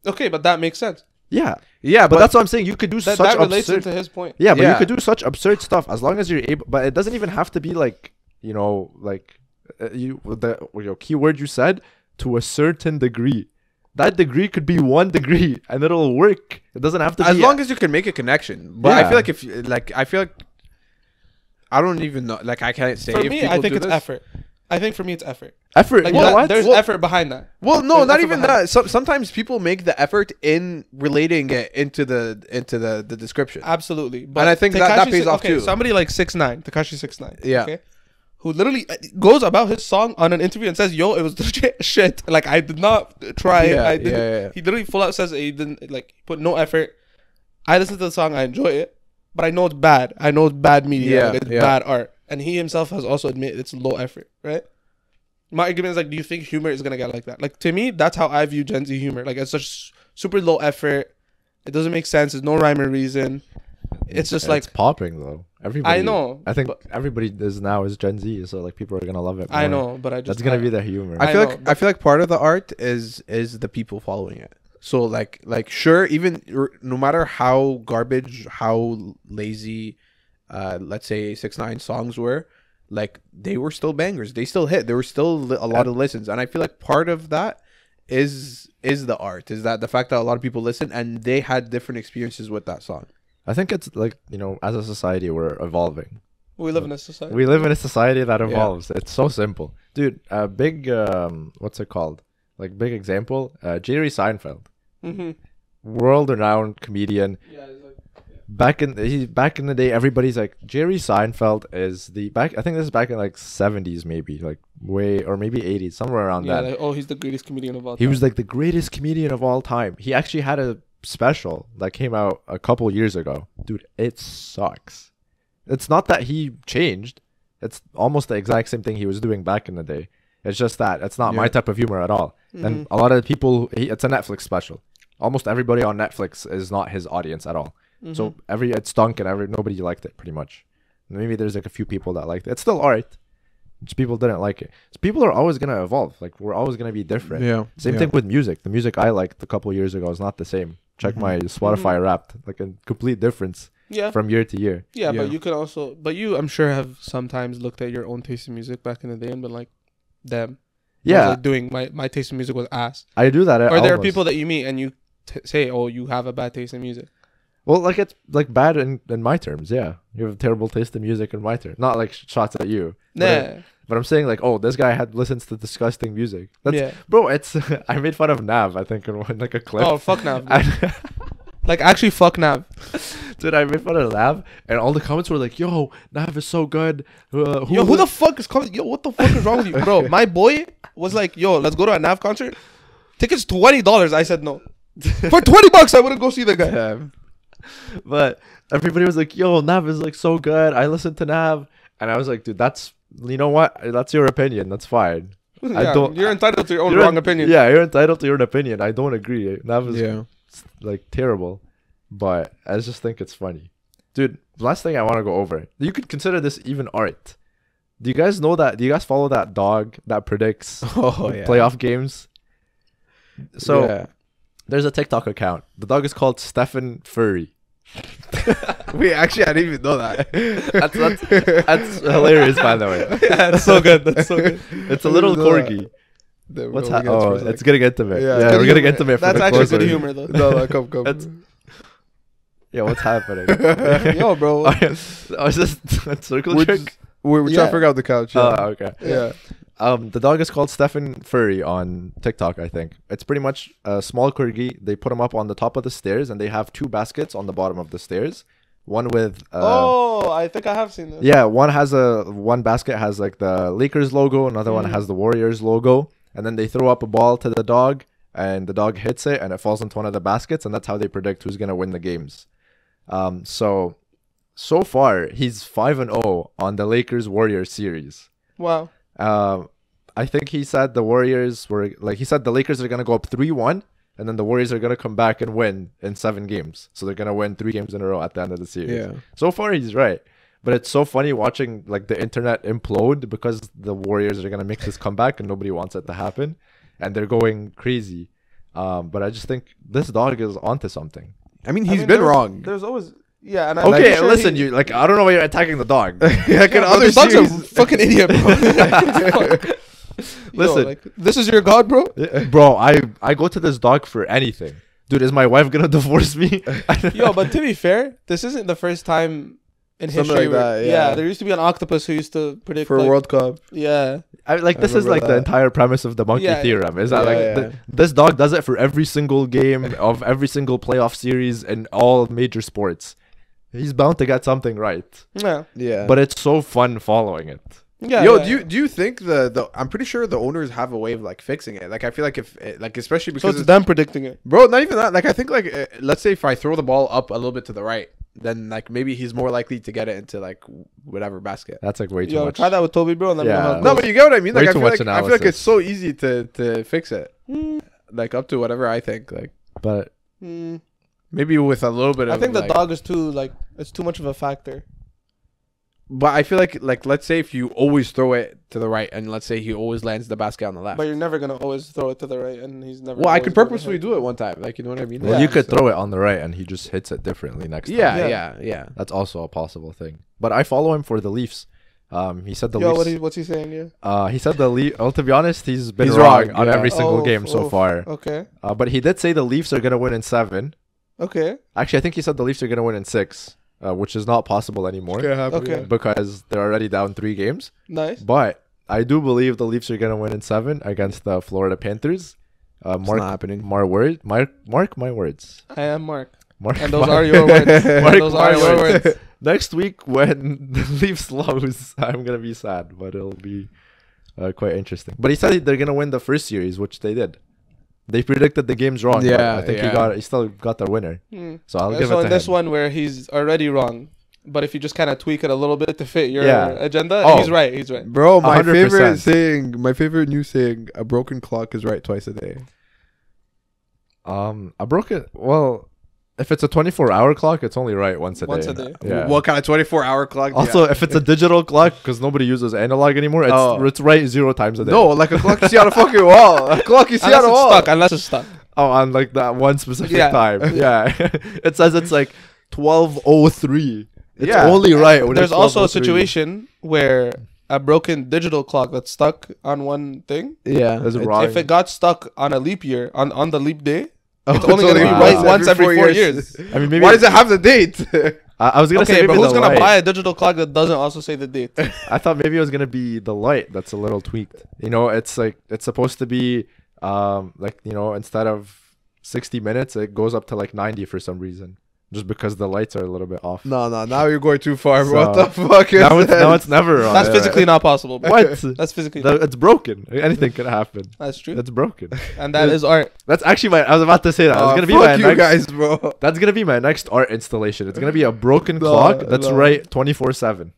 Okay, but that makes sense. Yeah, Yeah, but, that's what I'm saying. You could do That, such that relates absurd. into his point. yeah, but Yeah. you could do such absurd stuff as long as you're able. But it doesn't even have to be like you know like uh, you the your keyword you said to a certain degree. That degree could be one degree, and it'll work. It doesn't have to be as be long as you can make a connection. But I Yeah. feel like if you- like I feel like I don't even know. Like I can't say. For if me, people I think do it's this. effort. I think for me, it's effort. effort. Like you know that- what? there's Well- effort behind that. Well, no, There's not effort even behind that. So, sometimes people make the effort in relating it into the into the the description. Absolutely. But I think that- that Tekashi pays Si- off okay, too. Somebody like six nine, Tekashi six nine. Yeah. Okay, who literally uh, goes about his song on an interview and says, "Yo, it was legit shit. Like I did not try. Yeah, I didn't." yeah, yeah. He literally full out says he didn't like put no effort. I listen to the song, I enjoy it, but I know it's bad. I know it's bad media. Yeah, like, it's bad art. And he himself has also admitted it's low effort, right? My argument is like, do you think humor is gonna get like that? Like to me, that's how I view Gen Z humor. Like it's such super low effort. It doesn't make sense. There's no rhyme or reason. It's just like it's popping though. Everybody. I know, I think but- everybody is now is Gen Z, so like people are gonna love it. I know, but I just That's gonna I- be their humor. I I feel know, like I feel like part of the art is is the people following it. So like like sure, even r- no matter how garbage, how lazy, uh, let's say six nine songs were, like they were still bangers. They still hit. There were still li- a lot of listens, and I feel like part of that is is the art. Is that the fact that a lot of people listen and they had different experiences with that song. I think it's like you know, as a society, we're evolving. we live in a society. We live in a society that evolves. It's so simple, dude. A big um, what's it called? Like big example, uh, Jerry Seinfeld, mm-hmm. world-renowned comedian. Yeah, like, Back in he, back in the day, everybody's like Jerry Seinfeld is the back. I think this is back in like seventies, maybe like way or maybe eighties, somewhere around yeah, that. like, oh, he's the greatest comedian of all He time. was like the greatest comedian of all time. He actually had a special that came out a couple years ago. Dude, it sucks. It's not that he changed. It's almost the exact same thing he was doing back in the day. It's just that it's not my type of humor at all. And mm-hmm. a lot of people, he, it's a Netflix special. Almost everybody on Netflix is not his audience at all. So mm-hmm. every it stunk and every nobody liked it pretty much. Maybe there's like a few people that liked it. It's still art. Just people didn't like it. So people are always gonna evolve. Like we're always gonna be different. Yeah. Same thing with music. The music I liked a couple years ago is not the same. Check mm-hmm. my Spotify mm-hmm. Wrapped, like a complete difference yeah, from year to year. yeah, Yeah. but you could also, but you, I'm sure, have sometimes looked at your own taste in music back in the day and been like, "Damn, Yeah, I doing my my taste in music was ass." I do that. Or there are people that you meet and you t- say, "Oh, you have a bad taste in music." Well, like it's like bad in, in my terms. Yeah, you have a terrible taste in music in my terms. Not like shots at you. But, I- Nah, but I'm saying like, oh, this guy had listens to disgusting music. That's yeah. bro. It's I made fun of Nav. I think in one like a clip. Oh fuck Nav. Like actually fuck Nav. Dude, I made fun of Nav, and all the comments were like, "Yo, Nav is so good." Uh, Yo, who the fuck is coming? Yo, what the fuck is wrong with you, bro? My boy was like, "Yo, let's go to a Nav concert. Tickets twenty dollars." I said no. For twenty bucks, I wouldn't go see the guy. but everybody was like, "Yo, Nav is like so good." I listened to Nav, and I was like, "Dude, that's you know what? That's your opinion. That's fine." I don't- You're entitled to your own wrong en- opinion. Yeah, you're entitled to your own opinion. I don't agree. Nav is Yeah. like terrible, but I just think it's funny, dude. Last thing I want to go over. You could consider this even art. Do you guys know that? Do you guys follow that dog that predicts Oh yeah. playoff games? So Yeah. there's a TikTok account. The dog is called Stephen Furry. Wait, actually, I didn't even know that. That's that's, that's hilarious, by the way. yeah, that's so good. That's so good. It's a little that. Uh, corgi. Then What's we're ha- going oh, it's getting intimate. Yeah, Yeah, we're good getting humor. intimate. for That's actually good humor though. No, no, come, come. That's- Yeah, what's happening? Yo, bro. oh, is this a circle We're, trick? just- we're, we're trying to figure out the couch. Oh, Yeah. okay. yeah. Um, the dog is called Stefan Furry on TikTok, I think. It's pretty much a small corgi. They put him up on the top of the stairs, and they have two baskets on the bottom of the stairs. One with uh, oh, I think I have seen this. yeah, one has a one basket has like the Lakers logo, another one Mm. has the Warriors logo, and then they throw up a ball to the dog, and the dog hits it, and it falls into one of the baskets, and that's how they predict who's gonna win the games. Um, so so far he's five and zero on the Lakers Warriors series. Wow. Um, I think he said the Warriors were like he said the Lakers are gonna go up three one, and then the Warriors are gonna come back and win in seven games. So they're gonna win three games in a row at the end of the series. Yeah. So far he's right, but it's so funny watching like the internet implode because the Warriors are gonna make this comeback and nobody wants it to happen, and they're going crazy. Um, but I just think this dog is onto something. I mean, I he's mean, been there's- wrong. There's always yeah, and I- Okay, I'm sure listen, he- you like I don't know why you're attacking the dog. like Yeah, bro, other this dog's a fucking idiot, bro. Listen. Yo, like, this is your god, bro. Bro, I I go to this dog for anything. Dude, is my wife gonna divorce me? Yo, but to be fair, this isn't the first time in Something history. like where- that, yeah. there used to be an octopus who used to predict for like, World Cup. Yeah, I like I this is like the entire premise of the monkey Yeah, theorem. Is that yeah, like yeah. th- this dog does it for every single game of every single playoff series in all major sports. He's bound to get something right. yeah, Yeah. But it's so fun following it. yeah. Yo, yeah. do you do you think the the I'm pretty sure the owners have a way of like fixing it. Like I feel like if it, like especially So because it's it's, them predicting it. bro, not even that. Like I think like uh, let's say if I throw the ball up a little bit to the right, then like maybe he's more likely to get it into like whatever basket. That's like way too Yo, much. try that with Toby, bro, and let me know Yeah. No, but you get what I mean. Way Like I too feel much like I feel like it's so easy to to fix it. Mm, Like up to whatever I think. Like but mm. Maybe with a little bit of I think the like- dog is too like it's too much of a factor. But I feel like like let's say if you always throw it to the right and let's say he always lands the basket on the left. But you're never gonna always throw it to the right, and he's never. Well, I always could gonna purposely hit. do it one time. Like you know what I mean? well, Yeah. you could So- throw it on the right and he just hits it differently next time. Yeah, Yeah. yeah, yeah. That's also a possible thing. But I follow him for the Leafs. Um, he said the Yo, Leafs. what he, what's he saying? Yeah. uh, he said the Leafs. Well, to be honest, he's been He's wrong, wrong, on yeah. every single Oh, game so oh, far. Okay. Uh, but he did say the Leafs are gonna win in seven. Okay. Actually, I think he said the Leafs are gonna win in six, uh, which is not possible anymore Okay. because they're already down three games. Nice. But I do believe the Leafs are gonna win in seven against the Florida Panthers. Uh, It's mark not happening. my word, mark mark my words. I am Mark, Mark and those my- are your words. Mark those are your words. Next week when the Leafs lose, I'm gonna be sad, but it'll be uh, quite interesting. But he said they're gonna win the first series, which they did. They predicted the games wrong. Yeah, Yeah, I think yeah. he got he still got the winner. Hmm. So I'll Uh, give so it in to this him. one where he's already wrong, but if you just kind of tweak it a little bit to fit your Yeah. agenda, Oh. he's right. He's right. Bro, my 100%. favorite saying, my favorite new saying, a broken clock is right twice a day. Um, I broke it. Well, if it's a 24 hour clock, it's only right once a Once day. a day. Yeah. What kind of 24 hour clock? Also, if it's a digital clock, because nobody uses analog anymore, it's Oh. it's right zero times a day. no, like a clock you see on a fucking wall. A clock you see Unless on a wall. stuck. Unless it's stuck. Oh, on like that one specific Yeah. time. Yeah. it says it's like 1203. It's Yeah. only right when There's it's also a oh situation where a broken digital clock that's stuck on one thing. Yeah. That's it- wrong. If it got stuck on a leap year, on, on the leap day, Oh, it's only gonna be right once once every four years. I mean, maybe Why does it have the date? I, I was gonna say Okay, maybe but who's gonna light. buy a digital clock that doesn't also say the date? I thought maybe it was gonna be the light that's a little tweaked. You know, it's like it's supposed to be um like you know instead of 60 minutes, it goes up to like 90 for some reason, just because the lights are a little bit off. no, no, now you're going too far. So- what the fuck is now it's now it's never on. That's Yeah. physically not possible. bro. what? That's physically. The- it's broken. Anything can happen. that's true. That's broken. and that is art. That's actually my. I was about to say that. It's gonna be fuck my you next. guys, bro. That's gonna be my next art installation. It's gonna be a broken No, clock that's no. right 24 seven.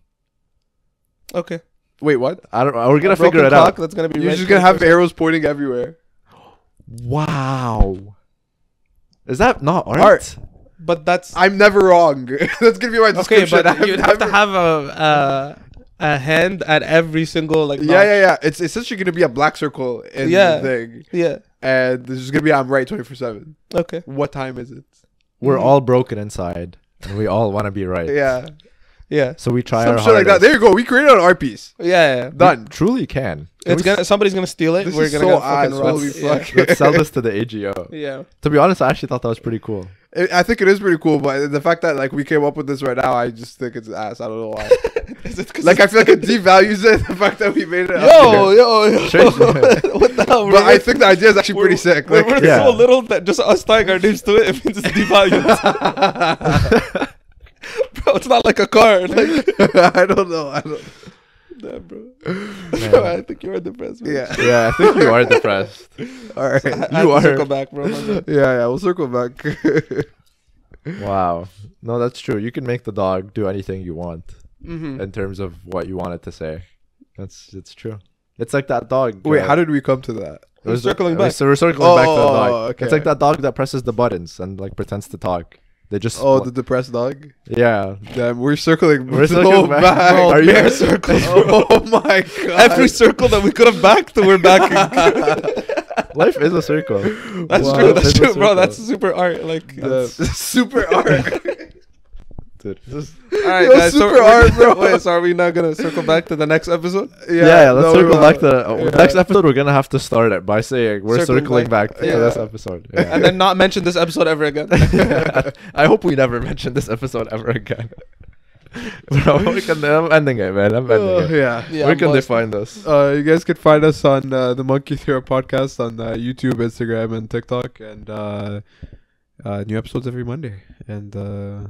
Okay. Wait, what? I don't. We're gonna figure it clock out. That's gonna be. You're just gonna have arrows pointing everywhere. Wow. Is that not art? Art. But that's I'm never wrong. That's gonna be my okay. description. But I'm you'd have to have a uh, a hand at every single like. Yeah, yeah, yeah. It's essentially gonna be a black circle in Yeah. the thing, yeah. and this is gonna be I'm right 24 seven. Okay. What time is it? We're Mhm. all broken inside, and we all want to be right. Yeah, Yeah. So we try some our shit like that. There you go. We created an art piece. Yeah. yeah. We Done. truly can. Can It's we gonna somebody's gonna steal it. This We're is gonna so get fucking ass, robbed. holy Yeah. Let's sell this to the AGO. Yeah. To be honest, I actually thought that was pretty cool. It, I think it is pretty cool, but the fact that like we came up with this right now, I just think it's ass. I don't know why. Is it 'cause like I feel like it devalues it. The fact that we made it. Yo, here. yo, yo. What the hell? But I think the idea is actually pretty sick. We're, Like, we're Yeah. so little that just us tying our names to it, it means it's devalued. bro, it's not like a car. Like, I don't know. I don't. nah, bro. Man. I think you are depressed. Man. Yeah. yeah, I think you are depressed. All right. I, I had You to are. circle back, bro. Yeah, yeah. We'll circle back. Wow. No, that's true. You can make the dog do anything you want Mhm. in terms of what you want it to say. That's it's true. It's like that dog. Wait, uh, how did we come to that? it was circling we- back. So we're circling back to the Oh, dog. okay. It's like that dog that presses the buttons and like pretends to talk. They just Oh, the depressed dog. yeah. Damn, we're circling. We're so oh, circling back. back. Bro, Are you- bare circles, bro. Oh my god. Every circle that we could have backed, we're backing. Life is a circle. That's Wow. true. That's true, bro. That's super art. Like, The super art. Dude, just- all right, Yo, guys. so super we're- bro. Wait, so are we not gonna circle back to the next episode? yeah, yeah, let's no, circle uh, back to oh, yeah. next episode. We're gonna have to start it by saying we're Circling circling, back. back, to Yeah. this episode. Yeah. And then not mention this episode ever again. I hope we never mention this episode ever again. Bro, we can, I'm ending it, man. I'm ending Oh, it. yeah. Yeah, Where I'm can they find us? Uh, you guys can find us on uh, the Monkey Theorem podcast on uh, YouTube, Instagram, and TikTok, and uh, uh, new episodes every Monday. And uh,